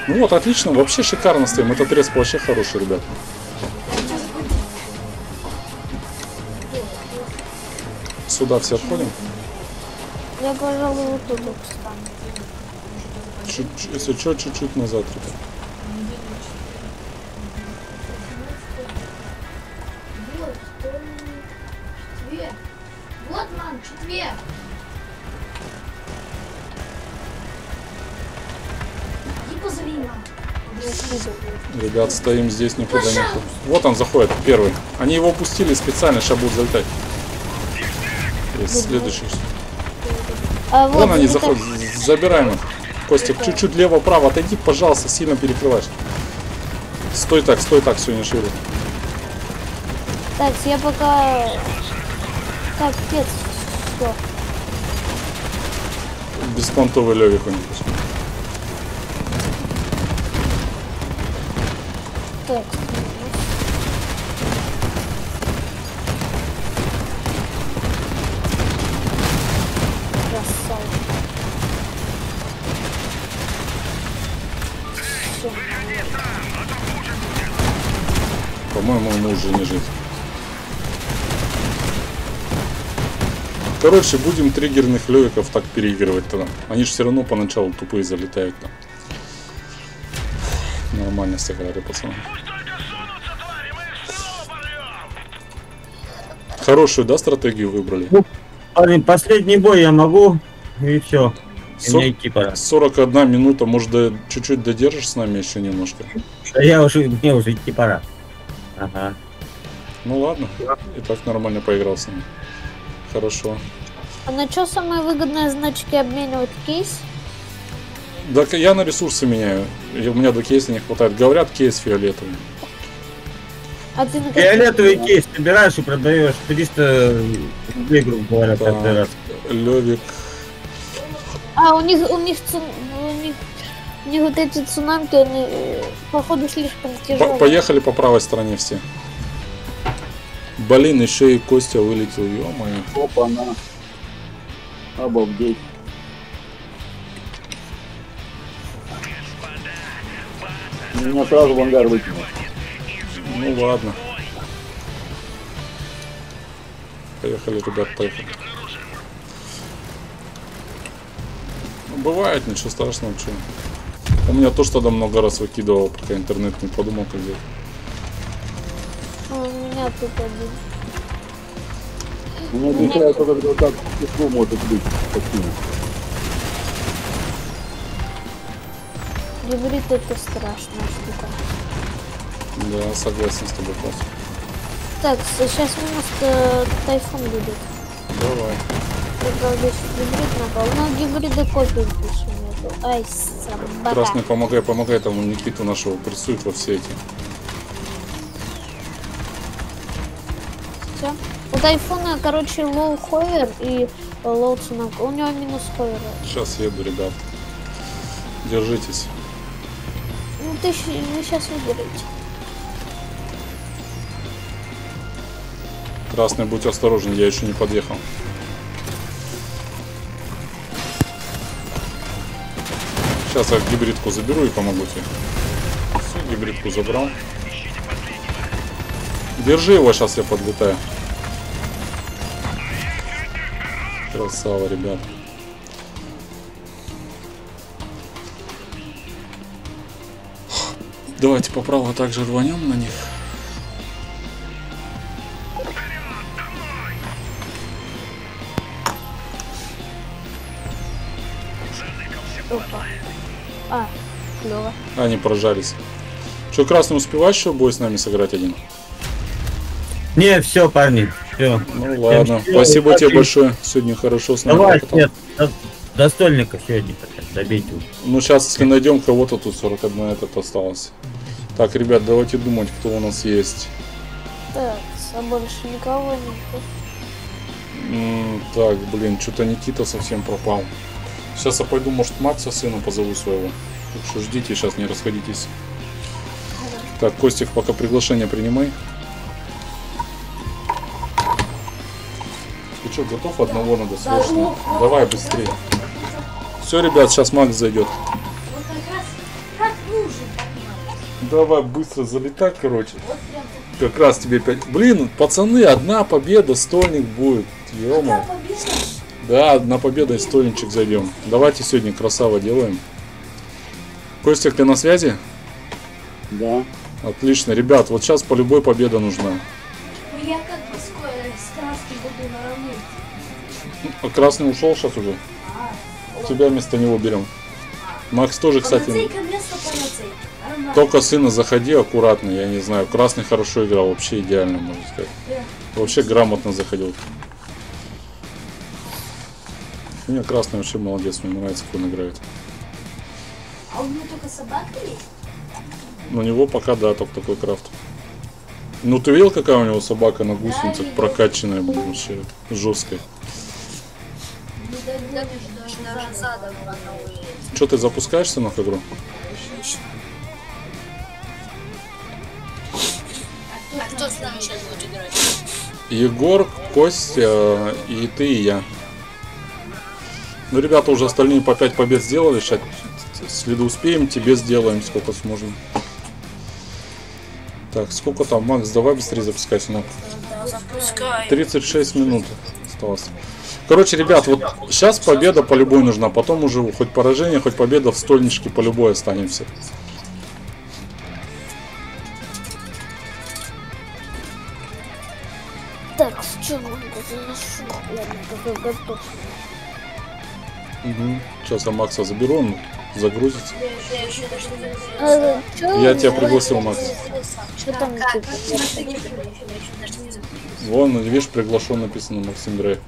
Ну вот, отлично, вообще шикарно стоим. Этот рез вообще хороший, ребят. Сюда все отходим. я, пожалуй, вот тут встану. Чуть, если что, чуть-чуть назад, ребят. Ребят, стоим здесь, никуда не. Вот он заходит, первый. Они его упустили специально, сейчас будут залетать. Есть следующий. А вот, Вон они это- заходят, забираем их. Костик, чуть-чуть лево-право отойди, пожалуйста, сильно перекрываешь. Стой так, стой так, все, не шире. Так, я пока... Капец, все. Беспонтовый Левик у них. Уже не жить. Короче, будем триггерных левиков так переигрывать тогда. Они же все равно поначалу тупые залетают там. Нормально сыграли, пацаны. Хорошую, да, стратегию выбрали? Парень, последний бой я могу, и все. И Со- мне идти пора. 41 минута, может, чуть-чуть додержишь с нами еще немножко? Да я уже, мне уже идти пора. Ага. Ну ладно, и так нормально поиграл с нами. Хорошо. А на что самые выгодные значки обменивать кейс? Да я на ресурсы меняю. И У меня до кейса не хватает. Говорят, кейс фиолетовый. А ты на Фиолетовый кейс собираешь и продаешь 300 рублей, грубо говоря, каждый раз. Левик. А, у них, у них, них, них вот эти цунамки, они, э, походу, слишком По- тяжелые. поехали по правой стороне все. Блин, еще и Костя вылетел, ё-моё. Опа, на. Обалдеть. Меня сразу в ангар выкинул. Ну ладно. Поехали, ребят, поехали. Ну, бывает, ничего страшного, что. У меня тоже тогда много раз выкидывал, пока интернет не подумал, как делать. А, У меня тут один. Мне не нравится, когда вот так число может быть. Таким. Гибрид это страшная штука. Да, согласен с тобой, Костя. Так, сейчас минус э, тайфун будет. Давай. Правда, гибрид напал. Но гибрида копий больше нету. Ай, собака. Красный, помогай, помогай тому Никиту нашего прессует во все эти. Всё. У тайфуна, короче, low hover и low цунамка. У него минус hover. Сейчас еду, ребят. Держитесь. Ну, ты, вы сейчас выберете. Красный, будь осторожен, я еще не подъехал. Сейчас я гибридку заберу и помогу тебе. Все, гибридку забрал. Держи его, сейчас я подлетаю. Красава, ребят. Давайте по праву также рванем на них. Прожались. Че, красный успеваешь еще бой с нами сыграть один? Не, все, парни, все. Ну ладно. счастливо, Спасибо тебе удачи. большое. Сегодня хорошо с нами Давай, покатал. нет, до, до стольника сегодня добейте. Ну сейчас, если найдем кого-то, тут 41 этот осталось. Так, ребят, давайте думать, кто у нас есть. Так, а больше никого нет. М, так, блин, что-то Никита совсем пропал. Сейчас я пойду, может, Макса сына позову своего. Так что ждите, сейчас не расходитесь. Так, Костик, пока приглашение принимай. Ты что, готов? Одного надо срочно. Давай быстрее. Все, ребят, сейчас Макс зайдет. Давай быстро залетай, короче. Как раз тебе пять. Блин, пацаны, одна победа, стольник будет. Ё-моё. Да, одна победа и стольничек зайдем. Давайте сегодня красава делаем. Костик, ты на связи? Да. Отлично. Ребят, вот сейчас по любой победа нужна. Ну я как бы с, буду наравне. А красный ушел сейчас уже. Тебя вместо него берем. Макс тоже, кстати, только сына заходи аккуратно, я не знаю. Красный хорошо играл, вообще идеально, можно сказать. Вообще грамотно заходил. Мне красный вообще молодец, мне нравится, как он играет. А у него только собака есть? У него пока, да, только такой крафт. Ну ты видел, какая у него собака на гусеницах видел. прокачанная, блин, вообще жесткая. Что ты запускаешься на игру? А кто с нами сейчас будет играть? Егор, Костя и ты и я. Ну, ребята уже остальные по 5 побед сделали. Сейчас, если успеем, тебе сделаем, сколько сможем. Так, сколько там, Макс, давай быстрее запускайся. Ну. 36 минут осталось. Короче, ребят, вот сейчас победа по любой нужна. Потом уже хоть поражение, хоть победа в стольничке по любой останемся. Так, с чем он заношу? Ладно, готов. Сейчас я Макса заберу, он загрузится. А, чё Я тебя пригласил, Макс. Там типа? Вон, видишь, приглашен написано Максим Грей.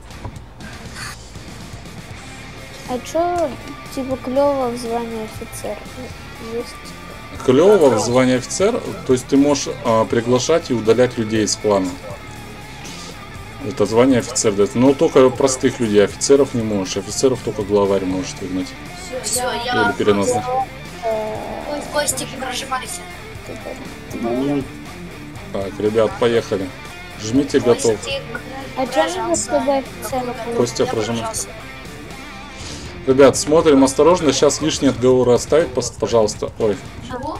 А чё, типа, клево в звании офицера? Есть. Клево в звании офицер, то есть ты можешь а, приглашать и удалять людей из клана. Это звание офицер дает. Но только простых людей, офицеров не можешь. Офицеров только главарь может выгнать. Все, Или переназначить. Костик, прожимайся. Момент. Так, ребят, поехали. Жмите готов. А Костя прожимай. Ребят, смотрим осторожно. Сейчас лишние отговоры оставить, пожалуйста. Ой,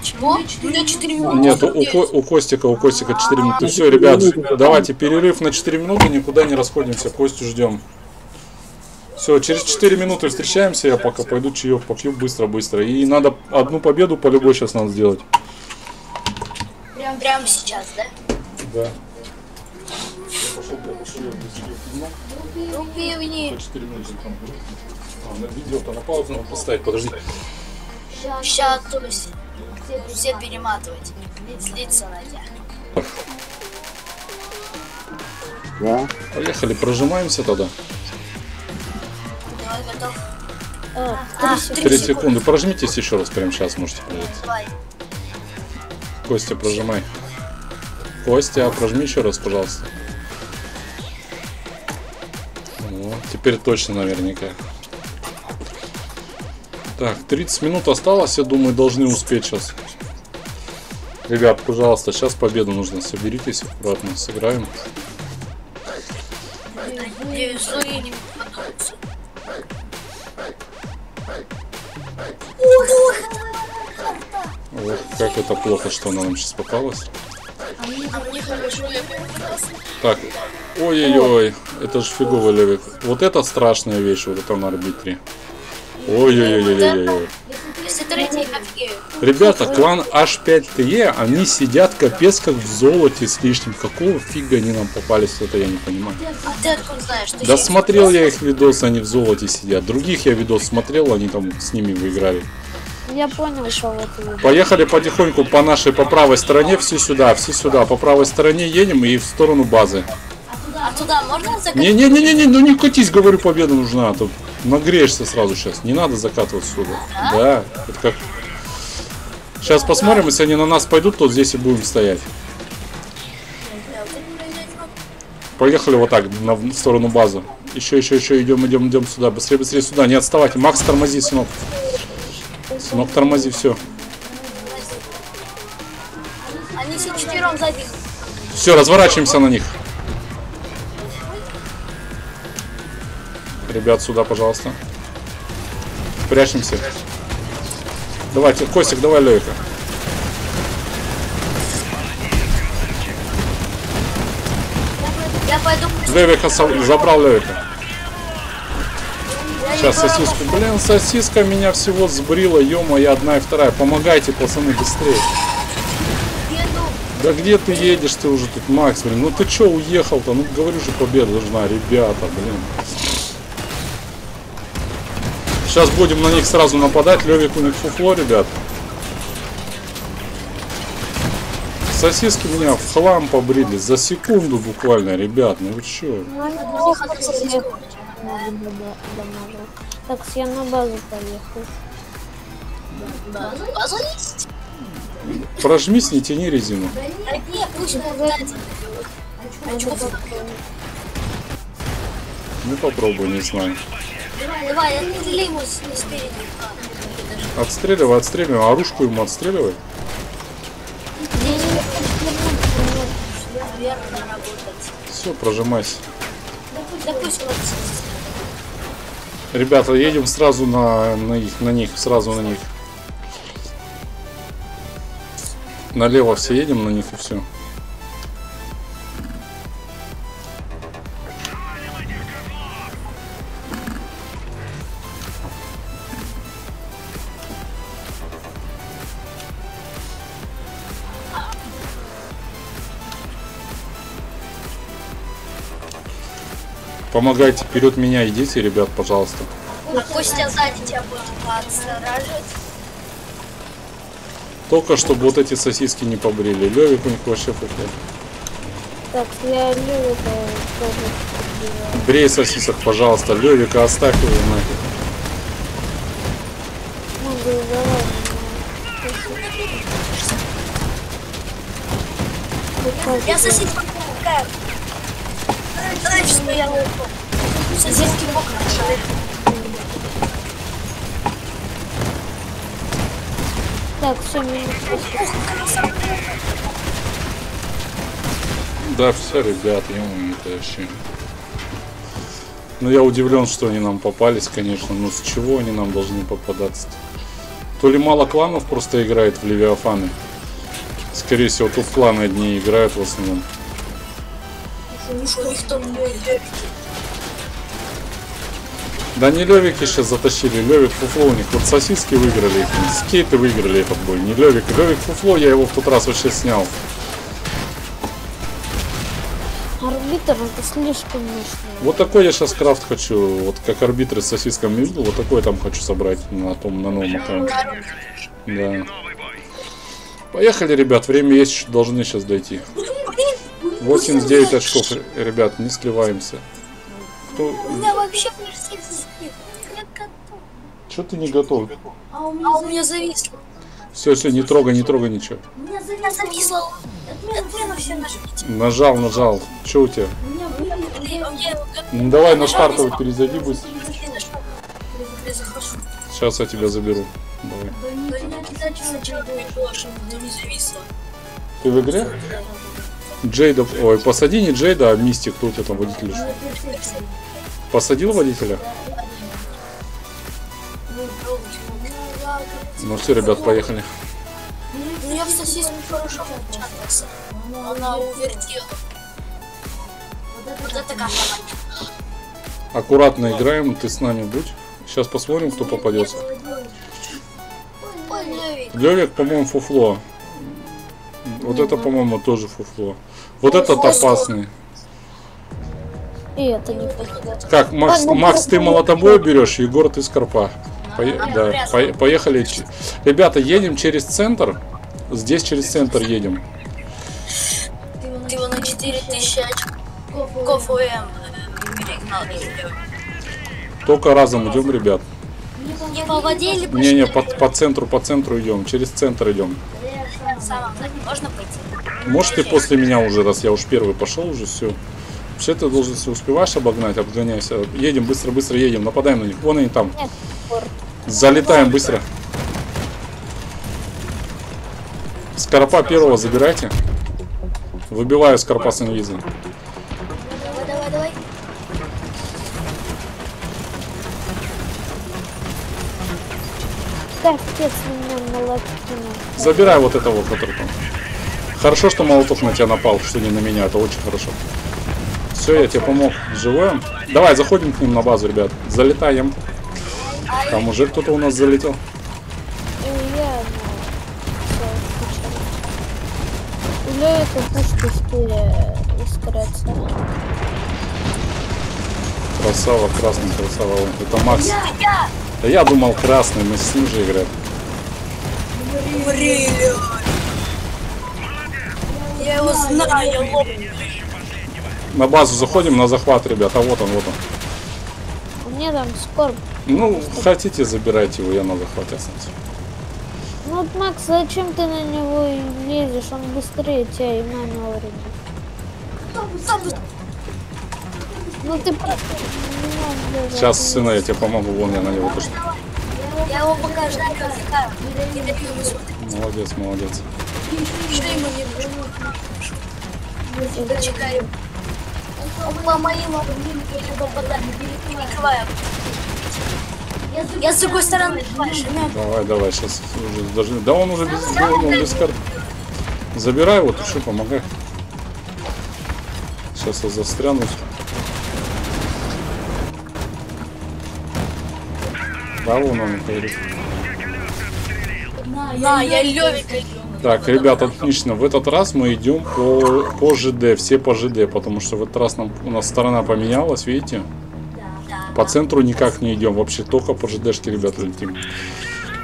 Чего? У меня 4 минуты. нет, у, у Ко- у Костика, у Костика 4 минуты. Все, ребят, давайте перерыв на 4 минуты, никуда не расходимся. Костю ждем. Все, через 4 минуты встречаемся. Я пока пойду чаек попью быстро-быстро. И надо одну победу по любой сейчас надо сделать. Прям, прямо сейчас, да? Да. Убивни. 4 минуты. А, на видео-то на паузу надо поставить, подожди. Сейчас, то есть, все перематывать. Злиться надо. Да. Поехали, прожимаемся тогда. Готов. А, три 3 секунды. Прожмитесь еще раз, прямо сейчас можете прожать. Костя, прожимай. Костя, прожми еще раз, пожалуйста. Вот, теперь точно наверняка. Так, 30 минут осталось, я думаю, должны успеть сейчас. Ребят, пожалуйста, сейчас победу нужно. Соберитесь аккуратно, сыграем. злые не попадаются. Вот как это плохо, что она нам сейчас попалась. Так, ой-ой-ой, это же фиговый левик. Вот это страшная вещь, вот это на арбитре. Ой-ой-ой-ой-ой. Ребята, клан H5TE, они сидят капец как в золоте с лишним. Какого фига они нам попались, это я не понимаю. Да смотрел я их видосы, они в золоте сидят. Других я видос смотрел, они там с ними выиграли. Я понял, что вот. Поехали потихоньку по нашей, по правой стороне, все сюда, все сюда. По правой стороне едем и в сторону базы. А туда можно закатить? Не-не-не-не, ну не катись, говорю, победа нужна. а то нагреешься сразу сейчас. Не надо закатывать сюда. Да, это как... Сейчас посмотрим, если они на нас пойдут, то здесь и будем стоять. Поехали вот так, на, в сторону базы. Еще, еще, еще, идем, идем, идем сюда. Быстрее, быстрее сюда, не отставайте. Макс, тормози, сынок. Сынок, тормози, все. Они все четвером сзади. Все, разворачиваемся на них. Ребят, сюда, пожалуйста. Прячемся. Давайте, Костик, давай Левика. Я пойду. Забрал Левика. Сейчас сосиску. Блин, сосиска меня всего сбрила, ё я одна и вторая. Помогайте, пацаны, быстрее. Да где ты едешь ты уже тут, Макс, блин? Ну ты чё уехал-то? Ну говорю же, победа нужна, ребята, блин. Сейчас будем на них сразу нападать. Левик у них фуфло, ребят. Сосиски меня в хлам побрили за секунду буквально, ребят. Ну вы чё? Плохо съехали. Так, я на базу поехал. База есть? Прожмись, не тяни резину. Да нет, пусть. А чё вы- Ну попробуй, не знаю. Давай, отстрели ему спереди. А, Отстреливай, отстреливай. Оружку ему отстреливай. Все, прожимайся. Да пусть вот Ребята, едем сразу на, на их, на них, сразу на них. Налево все едем на них и все. Помогайте, вперед меня идите, ребят, пожалуйста. А Костя сзади тебя будет отстраживать. Только чтобы вот эти сосиски не побрили. Левик у них вообще фуфло. Так, я Левика тоже. Брей сосисок, пожалуйста. Левика оставь его нафиг. Я помогаю. Лопну. Соседский мокрый человек. Так, все, Да, все, ребят, ё это вообще. Ну, я удивлен, что они нам попались, конечно. Но с чего они нам должны попадаться? -то? То ли мало кланов просто играет в Левиафаны. Скорее всего, тут кланы одни играют в основном. Да не Левики сейчас затащили, Левик Фуфло у них. Вот сосиски выиграли скейты выиграли этот бой. Не Левик, Левик Фуфло, я его в тот раз вообще снял. Арбитр это слишком мощно. Вот такой я сейчас крафт хочу, вот как арбитры с сосисками видел, вот такой там хочу собрать на том, на новом аккаунте. Да. Поехали, ребят, время есть, должны сейчас дойти. 89 очков, ребят, не сливаемся. Кто... У меня вообще. Я готов. Что ты не готов? А у меня, а у меня зависло. Все, все, не трогай, не трогай ничего. У меня зависло. Отмена все нажмите. Нажал, нажал. Что у тебя? Ну давай на стартовый перезайди быстро. Сейчас я тебя заберу. Давай. Ты в игре? Джейда, ой, посади не Джейда, а Мисти, кто у тебя там водитель? Посадил водителя? Ну все, ребят, поехали. Ну я в сосиску хорошо вчатался. Она увертела. Вот это как Аккуратно играем, ты с нами будь. Сейчас посмотрим, кто попадется. Левик, по-моему, фуфло. Вот это, по-моему, тоже фуфло. Вот этот опасный. И это не подходит. Как, Макс, Ладно, Макс, ты просто- молотобой берешь, Егор, ты скорпа. Пое- да, пое- поехали. Ребята, едем через центр. Здесь через центр едем. Ты его на 4000 очков УМ перегнал. если Только разом идем, ребят. Не по воде или по по, по центру, по центру идем. Через центр идем. Самом можно пойти? Может, ты после меня уже, раз я уж первый пошел, уже все. Вообще ты должен, если успеваешь обогнать, обгоняйся. Едем, быстро, быстро едем, нападаем на них. Вон они там. Залетаем быстро. Скоропа первого забирайте. Выбиваю скоропа с инвиза. Меня молоткину. Забирай вот этого, который там. Хорошо, что молоток на тебя напал, что не на меня, это очень хорошо. Все, я тебе помог. Живем? Давай, заходим к ним на базу, ребят. Залетаем. Там уже кто-то у нас залетел. И я, всё, включаю. У Лёвика пушки 4 ускорятся. Красава, красный, красава. Это Макс. Да я думал красный, мы с ним же играем. Я его знаю, я лоб. На базу заходим, на захват, ребята. Вот он, вот он. Меня там скорб. Ну, хотите, забирайте его, я на захвате останусь. Ну вот, Макс, зачем ты на него лезешь? Он быстрее тебя и на уровне. Ну ты просто... Ну, Сейчас, сына, я тебе помогу, вон я на него точно. Я его пока ждать отвлекаю. Молодец, молодец. Не нужно? Дочекаю. Он по моим не попадает. Перекрываем. Я с другой стороны. Давай, давай, сейчас уже даже... Да он уже без, да он без карт. Забирай ты что, помогай. Сейчас я застрянусь. Да, вон он говорит. На, я Левика. Так, ребята, отлично. В этот раз мы идем по, по ЖД, все по ЖД, потому что в этот раз нам, у нас сторона поменялась, видите? По центру никак не идем, вообще только по ЖДшке, ребята, летим.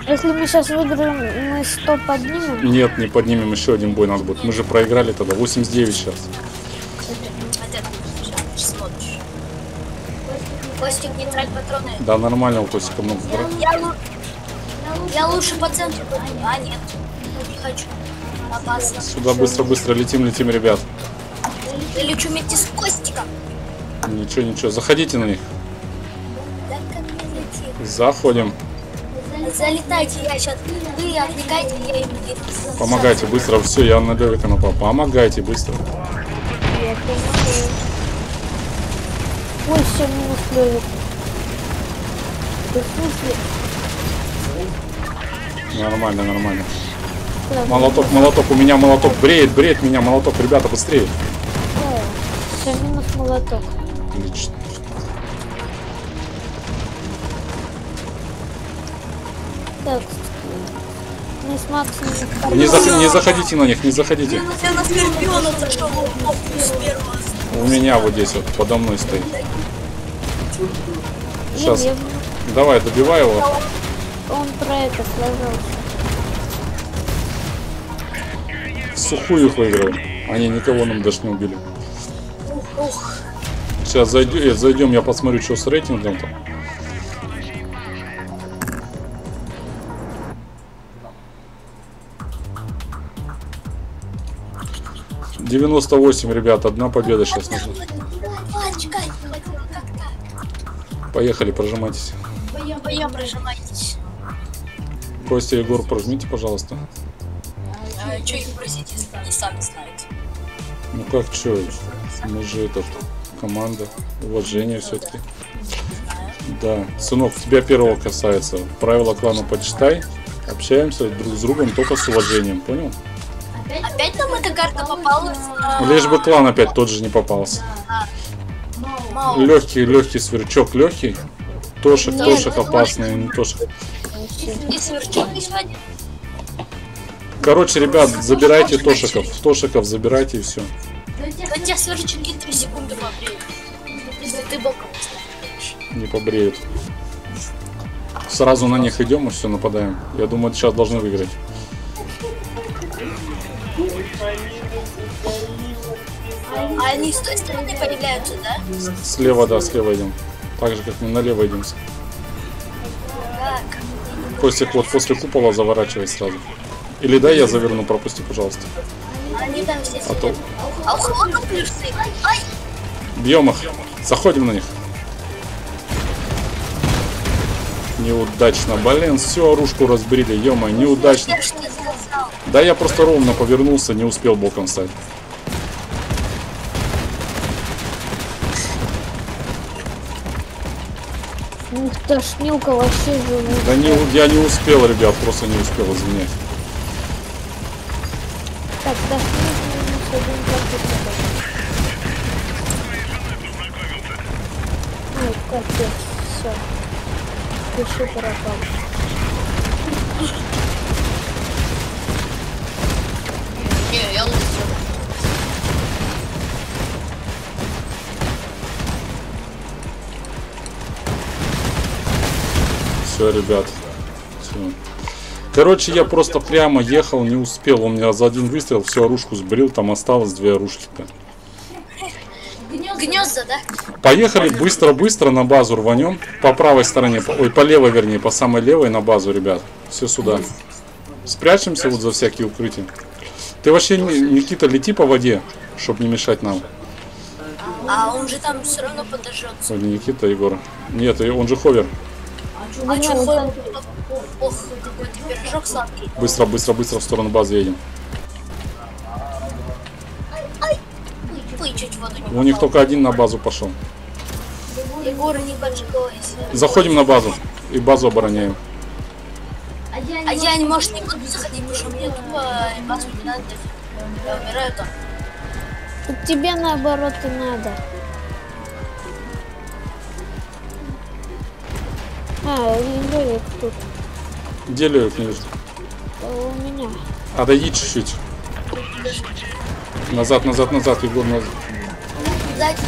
Если мы сейчас выиграем, мы 100 поднимем. Нет, не поднимем, еще один бой надо будет. Мы же проиграли тогда, 89 сейчас. Костик, не трать патроны. Да, нормально, у Костика много. Я, лу- я лучше по центру. А, нет. Хочу. Опасно. Сюда быстро-быстро летим, летим, ребят. Я лечу вместе с Костиком. Ничего, ничего, заходите на них. Да? Заходим. Залетайте, я сейчас. Вы отвлекайте, я им. Помогайте быстро. Все, я на Левика напал. Помогайте быстро. Ой, все, минус Лёвик. Да в смысле? Нормально, нормально. Молоток, молоток, у меня молоток. Бреет, бреет меня молоток. Ребята, быстрее. Все, минус молоток. Так, мы с Максом... Не, зах- не заходите на них, не заходите. У меня вот здесь вот подо мной стоит. Сейчас. Давай, добивай его. Он про это сложился. Сухую их выиграл. Они никого нам даже не убили. Сейчас зайдем, зайдем, я посмотрю, что с рейтингом там. Девяносто восемь, ребят, одна победа сейчас нужна. Поехали, прожимайтесь. Вдвоем прожимайтесь. Костя, Егор, прожмите, пожалуйста. А, что их просить, если они сами знают? Ну как, что? Мы же этот команда, уважение все-таки. Да, сынок, тебя первого касается. Правила клана почитай. Общаемся друг с другом только с уважением, понял? Опять нам эта карта попалась? Лишь бы клан опять тот же не попался. Легкий, легкий сверчок, легкий. Тошек, тошек ну, опасный, не тошек. И сверчок еще один. Короче, ребят, забирайте тошиков. Тошиков забирайте и все. Но тебя сверчки 3 секунды побреют. Ты боком. Не побреют. Сразу на них идем и все, нападаем. Я думаю, сейчас должны выиграть. А они с той стороны появляются, да? Слева, да, слева идем. Так же, как мы налево идем. Костик, вот после купола заворачивай сразу. Или дай я заверну, пропусти, пожалуйста. Они там все А то сидят. А у холодного плюсы. Ай! бьем их. Заходим на них. Неудачно. Блин, всю оружку разбрили, ё неудачно. Да я просто ровно повернулся, не успел боком стать. Ух, тошнилка вообще не- Да не, я не успел, ребят, просто не успел, извиняюсь. Один капец. Все. Пиши пропал. Не, я лучше. Все, ребят. Всё. Короче, я просто прямо ехал, не успел. Он меня за один выстрел всю оружку сбрил, там осталось две оружки-то. Гнезда, да? Поехали быстро-быстро на базу рванем. По правой стороне, по- ой, по левой, вернее, по самой левой на базу, ребят. Все сюда. Спрячемся вот за всякие укрытия. Ты вообще, Ни- Никита, лети по воде, чтобы не мешать нам. А он же там все равно подожжется. Ой, не Никита, а Егор. Нет, он же ховер. А что, ох, ох, какой-то пирожок сладкий. Быстро, быстро, быстро в сторону базы едем. Ой, чуть в воду не У них только один на базу пошел. Егор, не поджигайся. Заходим на базу и базу обороняем. А я, не может, не буду заходить, потому что мне тупо базу не надо. Я умираю там. Тебе наоборот и надо. А, Лёвик тут. Где Левик не вижу? А, У меня. Отойди чуть-чуть. Назад, назад, назад, Егор, назад. Сзади.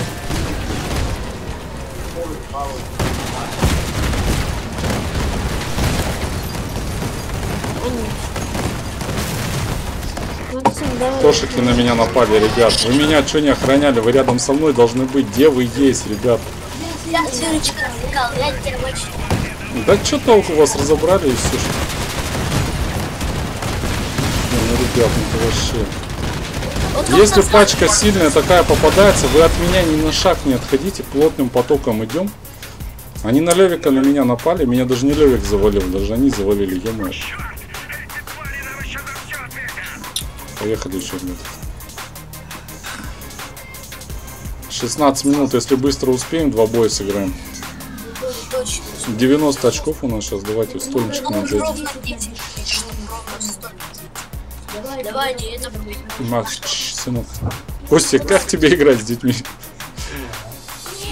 Давай. Тошики на меня напали, ребят. Вы меня что не охраняли? Вы рядом со мной должны быть. Где вы есть, ребят? Я сырочка я тебя очень... Да что толку вас разобрали и все. Не, ну, ребят, ну это вообще. Если пачка сильная такая попадается, вы от меня ни на шаг не отходите, плотным потоком идем. Они на Левика на меня напали, меня даже не Левик завалил, даже они завалили, ё Поехали еще ребят. 16 минут, если быстро успеем, два боя сыграем. Точно. 90 очков у нас сейчас, давайте в стольничек Ну, надо зайти. ровно 10. Ровно 100. Давай, не это. Макс, сынок. Костя, как тебе играть с детьми?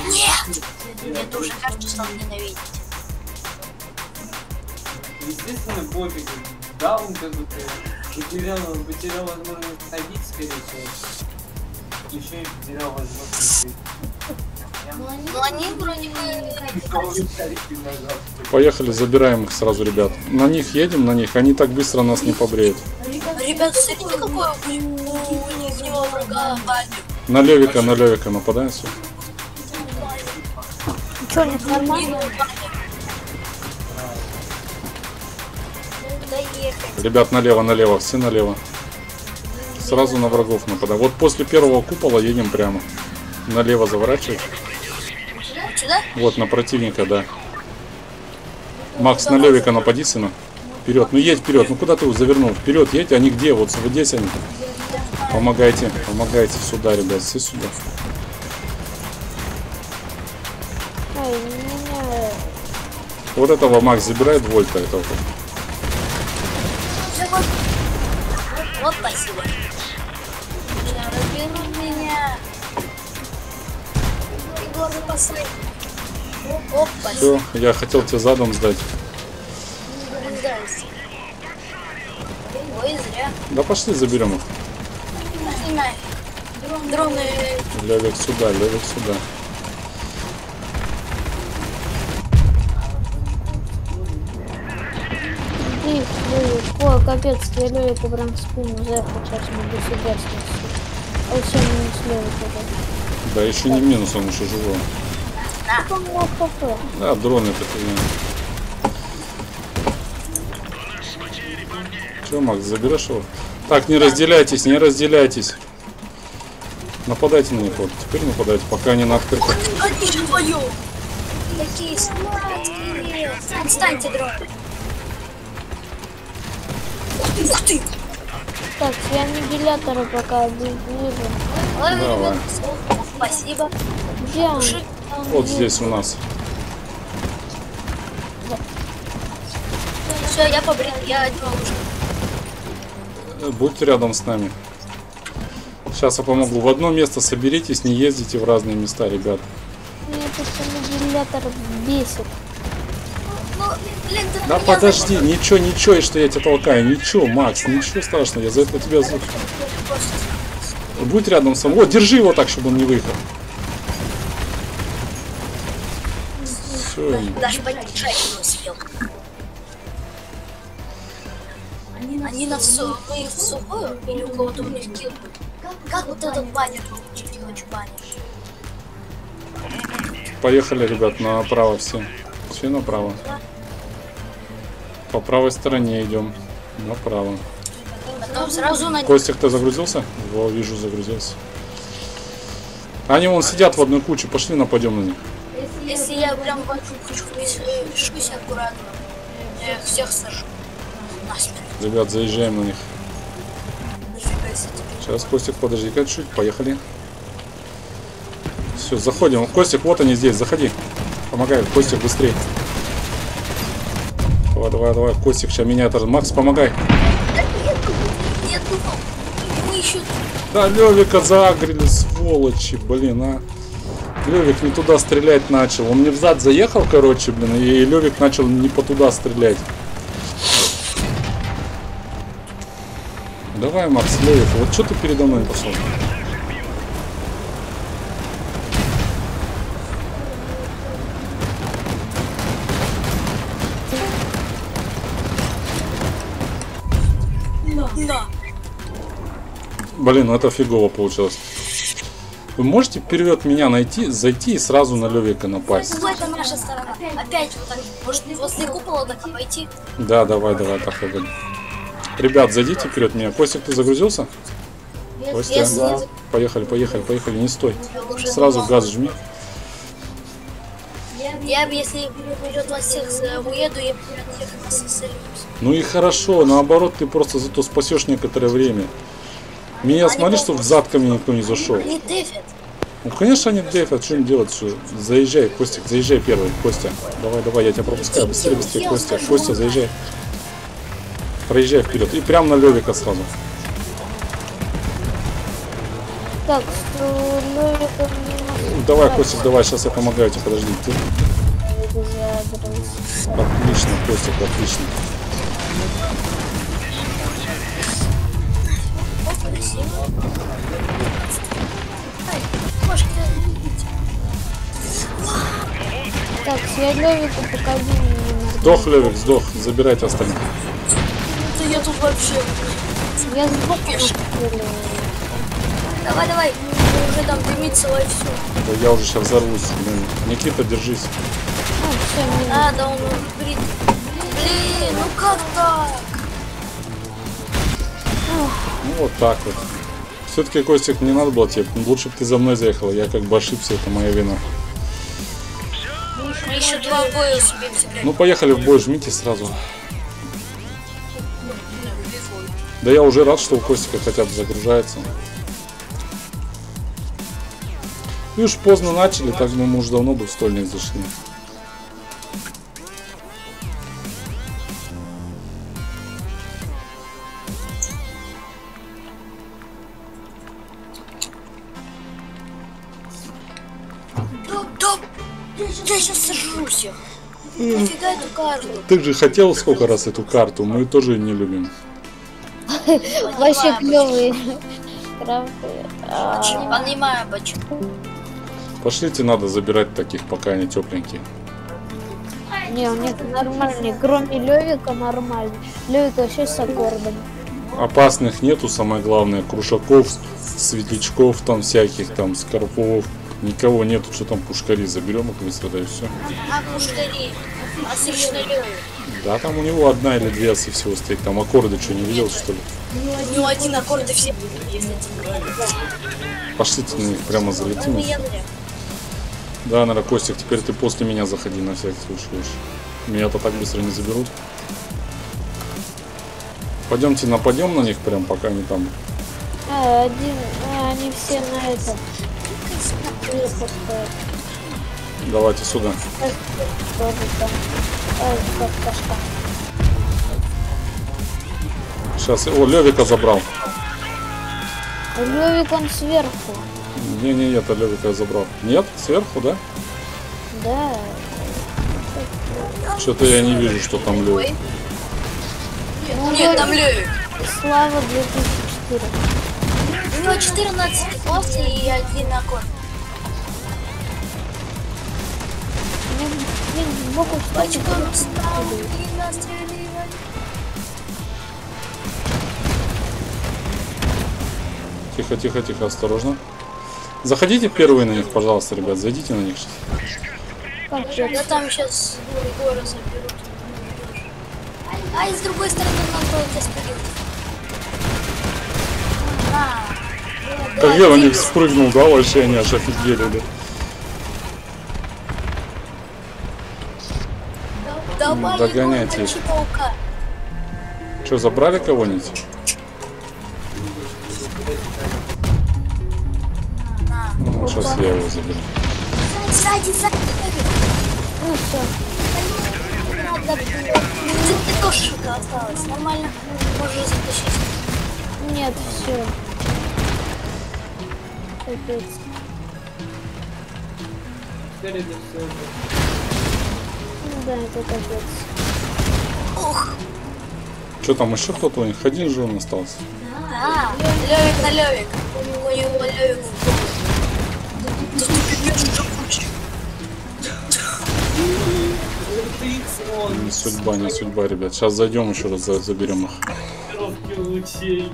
Нет! Мне ты уже карту стал ненавидеть. Естественно, пофиг. Да, он как бы потерял, потерял возможность ходить, скорее всего. Еще и потерял возможность вроде бы... Поехали, забираем их сразу, ребят. На них едем, на них. Они так быстро нас не побреют. Ребята, смотрите, какой у, них него врага. На Левика, на Левика нападаем все. Что, у них нормально? Ребят, налево, налево, все налево. Сразу на врагов нападаем. Вот после первого купола едем прямо. Налево заворачивать. Сюда? Вот, на противника, да. Макс, на Левика напади, сына. Вперед, ну едь вперед. Ну куда ты его завернул? Вперед, едь, они где? Вот вот здесь они. Помогайте, помогайте сюда, ребят, все сюда. Вот этого Макс забирает вольта этого. Вот, вот спасибо. Разберут меня. Егор, спасай. Все, я хотел тебе задом сдать. Здрасте. Ой, зря. Да пошли заберем их. Дроны Левик сюда, левик сюда. Ой, капец, я Лёвику прям в спину заехал, сейчас могу себя снести. А всем минус Лёвик это. Да еще не минус, он еще живой. Да, дрон это фигня. Че, Макс, заберешь его? Так, не разделяйтесь, не разделяйтесь. Нападайте на них, вот. Теперь нападайте, пока они на. Такие сладкие. Отстаньте, дрон. Ух ты! Так, я аннигиляторы пока вижу. Давай. Спасибо. Где он? Вот здесь у нас. Все, я побрил, я одел уже. Э, Будьте рядом с нами. Сейчас я помогу. В одно место соберитесь, не ездите в разные места, ребят. Меня этот аннигилятор бесит. Ну, Да подожди, ничего, ничего, и что я тебя толкаю. Ничего, Макс, ничего страшного. Я за это тебя... за- Будь рядом со мной. Вот, держи его так, чтобы он не выехал. Все. Даже поддержать не успел. Они на всю, мы их в сухую или у кого-то у них килл? Как вот этот баннер получить? Не хочу баннер. Поехали, ребят, направо все. Все направо. По правой стороне идем. Направо. Потом сразу на Костик, ты загрузился? Во, вижу, загрузился. Они вон сидят в одной куче. Пошли нападем на них. Если я прям кучу впишусь аккуратно, я их всех сажу. Насмерть. Ребят, заезжаем на них. Сейчас, Костик, подожди-ка чуть. Поехали. Все, заходим. Костик, вот они здесь. Заходи. Помогай. Костик, быстрее. Давай, давай, давай. Костик, сейчас меня это... Макс, помогай. Да нет, я думал, мы еще Да, Левика заагрили, сволочи, блин, а. Левик не туда стрелять начал. Он мне в зад заехал, короче, блин, и Левик начал не по туда стрелять. Давай, Макс, Левик, вот что ты передо мной пошел? Блин, ну это фигово получилось. Вы можете вперед меня найти, зайти и сразу на Левика напасть? Это наша сторона. Опять вот так. Может, возле купола так обойти? Да, давай, давай, так погоди. Ребят, зайдите вперед меня. Костик, ты загрузился? Костя, да. Поехали, поехали, поехали, не стой. Сразу газ жми. Я бы, если вперед вас всех за- уеду, я бы всех. Ну и хорошо, наоборот, ты просто зато спасешь некоторое время. Меня Они смотри, что в зад ко мне никто не зашел. Они дефят. Ну, конечно, они дефят, что им делать? Что? Заезжай, Костик, заезжай первый, Костя. Давай, давай, я тебя пропускаю. Быстрее, быстрее, Костя. Костя, заезжай. Проезжай вперед. И прям на Левика сразу. Так, что Лёвика не Давай, Костик, давай, сейчас я помогаю тебе, подожди. Ты-. Отлично, Костик, отлично. О, красиво. Ай, кошки, видите? Так, я Лёвику покажу мне Сдох, Левик, сдох. Забирайте остальных. Да я тут вообще... Я посмотрела. Давай, давай. Уже там дымится во всю. Да я уже сейчас взорвусь. блин. Никита, держись. А, все, А, да он брит. Блин, ну как так? Ну вот так вот. Все-таки, Костик, не надо было тебе. Лучше бы ты за мной заехал. Я как бы ошибся, это моя вина. Мы еще два боя успеем сыграть. Ну, поехали в бой, жмите сразу. Да я уже рад, что у Костика хотя бы загружается. И уж поздно начали, так бы мы уже давно бы в стольник зашли. Их. Нафига эту карту? Ты же хотел сколько раз эту карту, мы тоже не любим. Вообще клевые. Правда. А, Понимаю, почему. Пошлите, надо забирать таких, пока они тепленькие. Не, у них нормальные. Кроме Левика нормально. Левик вообще с аккордом. Опасных нету, самое главное, крушаков, светлячков там всяких, там, скорпов. Никого нету, что там пушкари, заберем их быстро, да и все. А пушкари. А. Да, там у него одна или две осы всего стоит, там аккорды, что не видел, что ли? У него один аккорд и все есть. Пошлите на них прямо залетим. Да, наверное, Костик, теперь ты после меня заходи на всякий случай уж. Меня-то так быстро не заберут. Пойдемте нападем на них прям, пока они там. А, один, а, они все на этом. Давайте сюда. А. Сейчас. О, Левика забрал. Левик он сверху. Не-не, это Левика я забрал. Нет? Сверху, да? Да. Что-то я не вижу, что там Левик. Ну, Нет, там Левик. Слава 2004. У него 14 класс и один аккорд. Блин, встал было. и. Тихо, тихо, тихо, осторожно. Заходите первые на них, пожалуйста, ребят. Зайдите на них. сейчас. Как я Да там сейчас горы заберут. А и с другой стороны надо будет аспирин. На. Как я на них спрыгнул, да, вообще они аж офигели, да? Давай Догоняйте его, их. Что, забрали кого-нибудь? Ну, сейчас я его заберу. Сзади, сзади. Ну все. Надо что-то осталось. Нормально. Можешь затащить. Нет, все. Капец. Да, это капец. Что там еще кто-то у них? Один же он остался. А, Левик на Левик. У него Левик. Да ты пипец живучий. Не судьба, не судьба, ребят. Сейчас зайдем еще раз, за- заберем их. Лучей.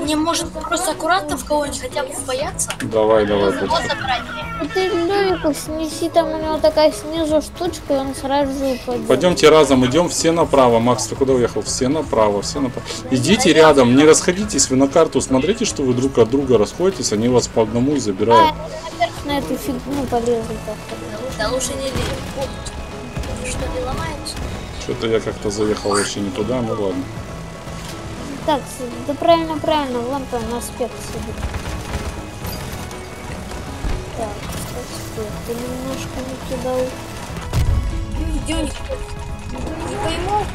Мне может просто аккуратно в кого-нибудь хотя бы бояться? Давай, давай, Вот забрать ты Левика снеси, там у него такая снизу штучка, и он сразу же упадет. Пойдемте разом, идем все направо. Макс, ты куда уехал? Все направо, все направо. Идите рядом, не расходитесь, вы на карту смотрите, что вы друг от друга расходитесь, они вас по одному и забирают. Наверх на эту фигню полезли как-то. Да лучше не лезь. Что не ломается? Что-то я как-то заехал вообще не туда, ну ладно. Так, да правильно, правильно, вон там на спект сидит. Так, кстати, ты немножко не туда них? Не пойму.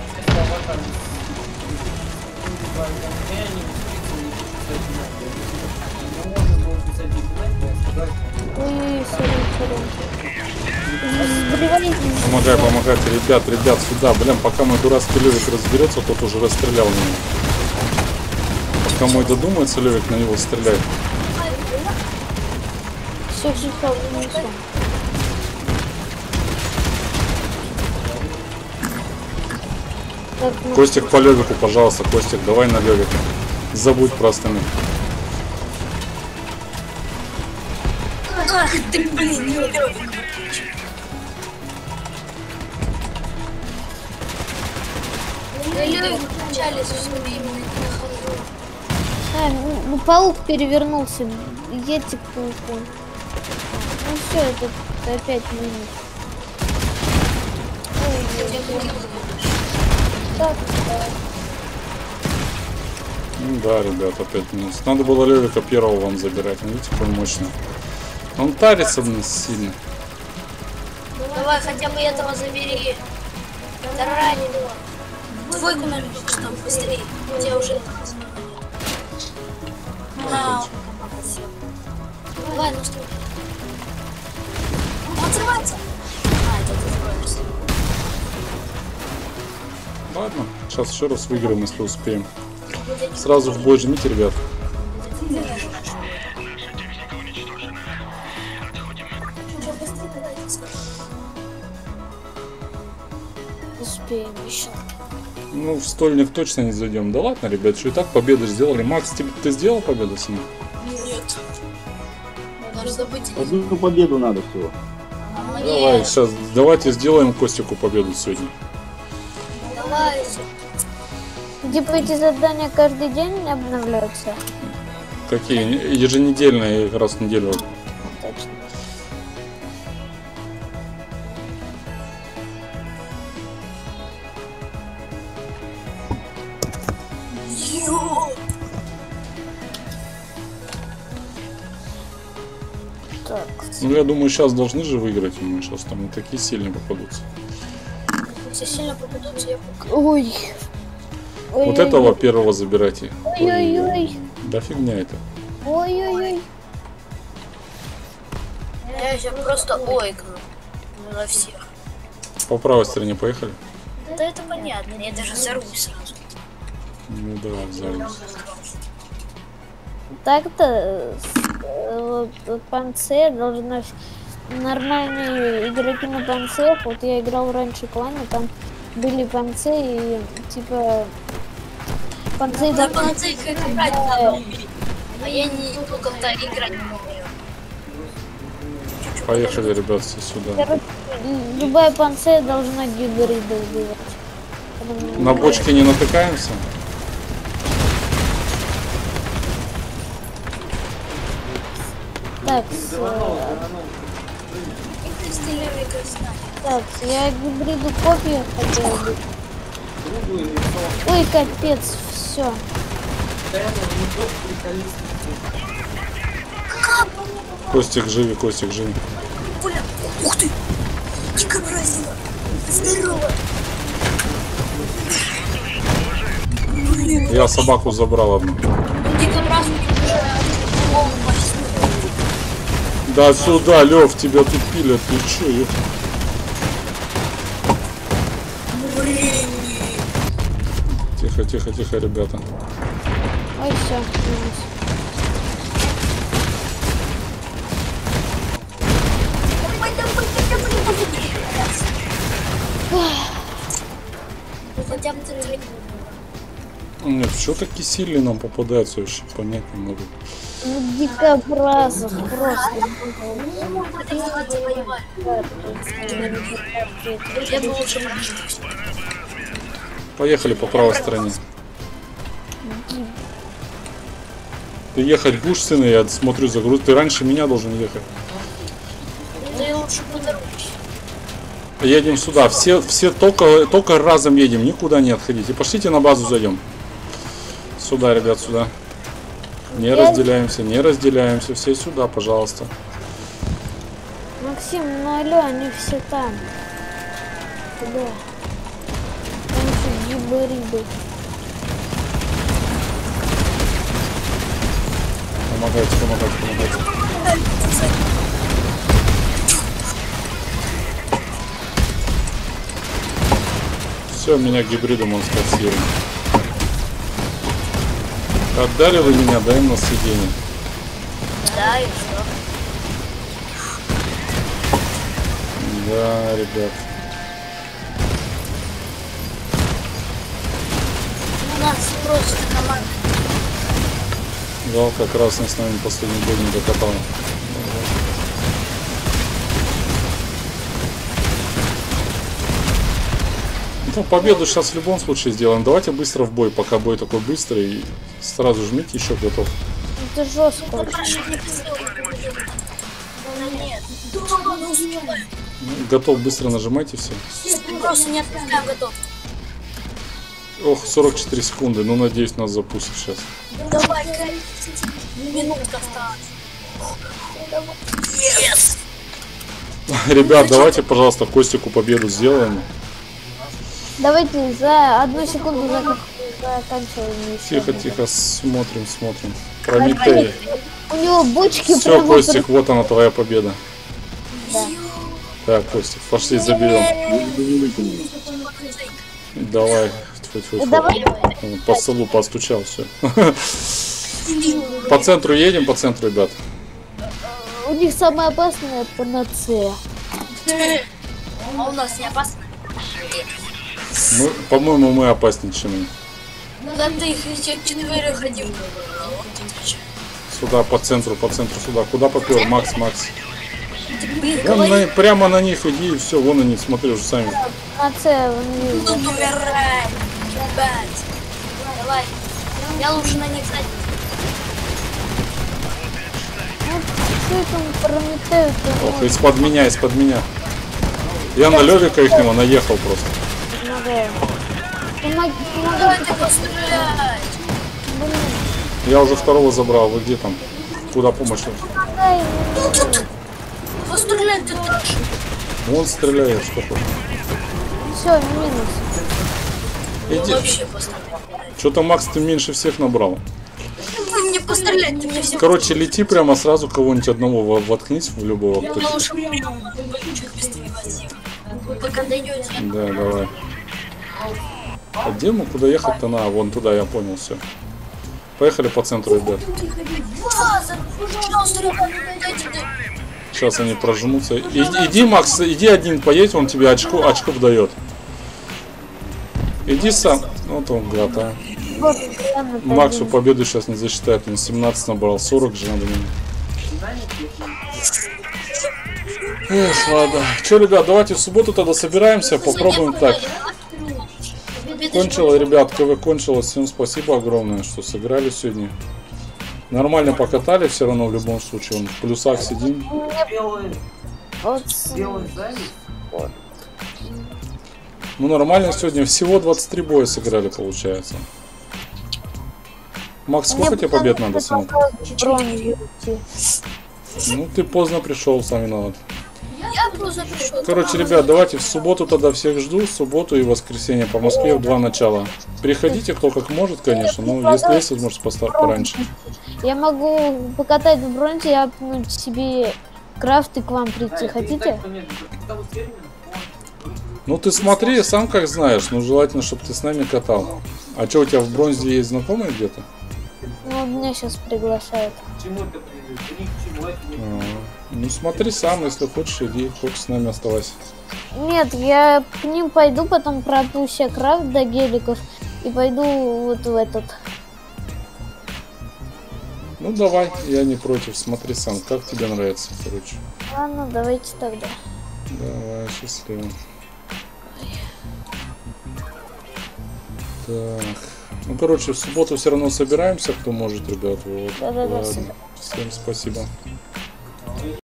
Помогай, помогайте, ребят, ребят, сюда, блин, пока мой дурацкий Левик разберется, тот уже расстрелял меня. Пока мой додумается, Левик на него стреляет. Все, все, все, унесем. Так, ну, Костик по Левику, пожалуйста, Костик, давай на Левика. Забудь просто меня. Ах ты, блин, не Левик. Да Левик вначале зажми именно на ходу. а, ну, ну, паук перевернулся. Едьте к пауку. Ну все, это опять минус. Так, Ну да, ребят, опять минус. Надо было Левика первого вам забирать, ну, видите, какой мощный. Он тарится блин, сильно. Давай хотя бы этого забери. Да ради него. Двойку набьешь там быстрее. У тебя уже он. Давай, ну что? Отрывается. А, это ты откроешься. Ладно, сейчас еще раз выиграем, если успеем. Сразу в бой жмите, ребят. Успеем еще. Ну, в стольник точно не зайдем. Да ладно, ребят, что и так победу сделали. Макс, ты, ты сделал победу сама? Нет. Надо забыть. Одну победу надо всего. Давай, сейчас, давайте сделаем Костику победу сегодня. Давай. Типа эти задания каждый день обновляются. Какие? Еженедельные, раз в неделю. Я думаю, сейчас должны же выиграть. Мы сейчас там не такие сильные попадутся. Все сильно попадутся, я. Ой. Ой, Вот ой, этого первого забирайте. Ой-ой-ой. Да фигня это. Ой-ой-ой. Я сейчас просто ойкну. На всех. По правой стороне поехали. Да это понятно, я даже взорвусь сразу. Ну давай, взяли. Так-то панце должна нормальные игроки на панцех. Вот я играл раньше в клане, там были панцы и типа панцы Да да, панцы их играть надо. А я не только-то играть не умею. Поехали, ребят, все сюда. короче, любая панце должна гибрида убивать. На бочке не натыкаемся? Так, так, я гибриду копию хотел бы. Ой, капец, все. Не. Костик, живи, Костик, живи. Пуля. Ух ты! Дикобразина! Здорово! Я собаку забрал одну. дикобраз уже голову почти. Да сюда, Лев, тебя тут пилят, ты Блин. Тихо, тихо, тихо, ребята. Ой, все, Нет, что такие сильные нам попадаются, вообще понять не могу. Ну, дикобразов просто. Поехали по правой стороне. Ты ехать будешь, сын, я смотрю за груз. Ты раньше меня должен ехать. Едем сюда. Все, все только, только разом едем, никуда не отходите. Пошлите на базу зайдем. Сюда, ребят, сюда. Не разделяемся, не разделяемся. Все сюда, пожалуйста. Максим, ну алло, они все там. Куда? Там еще гибриды. Помогайте, помогайте, помогайте. Все, меня гибридом он спасибо. Отдали вы меня, даем на съедение. Да, и что? Да, ребят. У нас просто команда. Жалко, красный с нами последний бой не докопал. Ну, победу сейчас в любом случае сделаем. Давайте быстро в бой, пока бой такой быстрый. Сразу жмите еще готов. Это жестко. не успеваем. Ну, Готов, быстро нажимайте все. Просто не отпускаем готов. Ох, 44 секунды. Ну, надеюсь, нас запустят сейчас. Давай. Минутка осталась. Yes! Ребят, давайте, пожалуйста, Костику победу сделаем. Давайте за одну секунду зак- заканчиваем. Тихо, тихо, смотрим, смотрим. Прометей. У него бочки Все, прямо Костик, вот она твоя победа. Да. Так, Костик, пошли заберем. Давай. Тьфу-тьфу-тьфу. Давай. Он По столу постучал, все. По центру едем, по центру, ребят. У них самое опасное панацея. А у нас не опасно? Мы, по-моему, мы. Да ты их этих четверых ходил. Сюда, по центру, по центру, сюда. Куда попер? Макс, Макс. Вон на- прямо на них иди и все, вон они, смотри уже сами. Вижу. Ну, умирай, ребят. Давай. Я лучше на них прометают? Ох, из-под меня, из-под меня. Я на Левика их него наехал просто. Помоги, пострелять. Блин, Я уже второго забрал. Вы где там? Куда помощь? Ну тут пострелять ты дальше. Вон стреляет, что ты. Все, минус. Иди. Вообще. Что-то Макс ты меньше всех набрал. Вы мне пострелять, ты мне все Короче, лети прямо сразу кого-нибудь одного во- воткнись в любого. Я лучше пока дойдете. Да, давай. А где мы куда ехать-то на? Вон туда, я понял, все. Поехали по центру, ребят. Сейчас они прожмутся. Иди, иди, Макс, иди один поедь, он тебе очко, очков дает. Иди сам. Вот он, гад, а. Максу победу сейчас не засчитают. Он 17 набрал, 40 же надо. Эх, ладно. Че, ребят, давайте в субботу тогда собираемся, попробуем так. Кончило, ребят, КВ кончилось. Всем спасибо огромное, что сыграли сегодня. Нормально покатали все равно в любом случае. Он в плюсах сидим. Белый, Вот, белый зависть. Ну нормально сегодня. Всего 23 боя сыграли, получается. Макс, сколько тебе побед надо, сынок? Ну ты поздно пришел, сам виноват. Я. Короче, ребят, давайте в субботу тогда всех жду. В субботу и воскресенье по Москве в два начала. Приходите, кто как может, конечно. Но если есть возможность, поставь пораньше. Я могу покатать в бронзе и апнуть себе крафт и к вам прийти. Хотите? Ну ты смотри, сам как знаешь. Ну желательно, чтобы ты с нами катал. А что, у тебя в бронзе есть знакомые где-то? Ну, меня сейчас приглашают. Чему это приведет? Да Ну смотри сам, если хочешь, иди, хочешь с нами оставайся. Нет, я к ним пойду, потом пропу себе крафт до геликов и пойду вот в этот. Ну давай, я не против, смотри сам, как тебе нравится, короче. Ладно, давайте тогда. Давай, счастливо. Так. Ну, короче, в субботу все равно собираемся, кто может, ребят. Вот. Да-да-да, Ладно. всегда. Всем спасибо.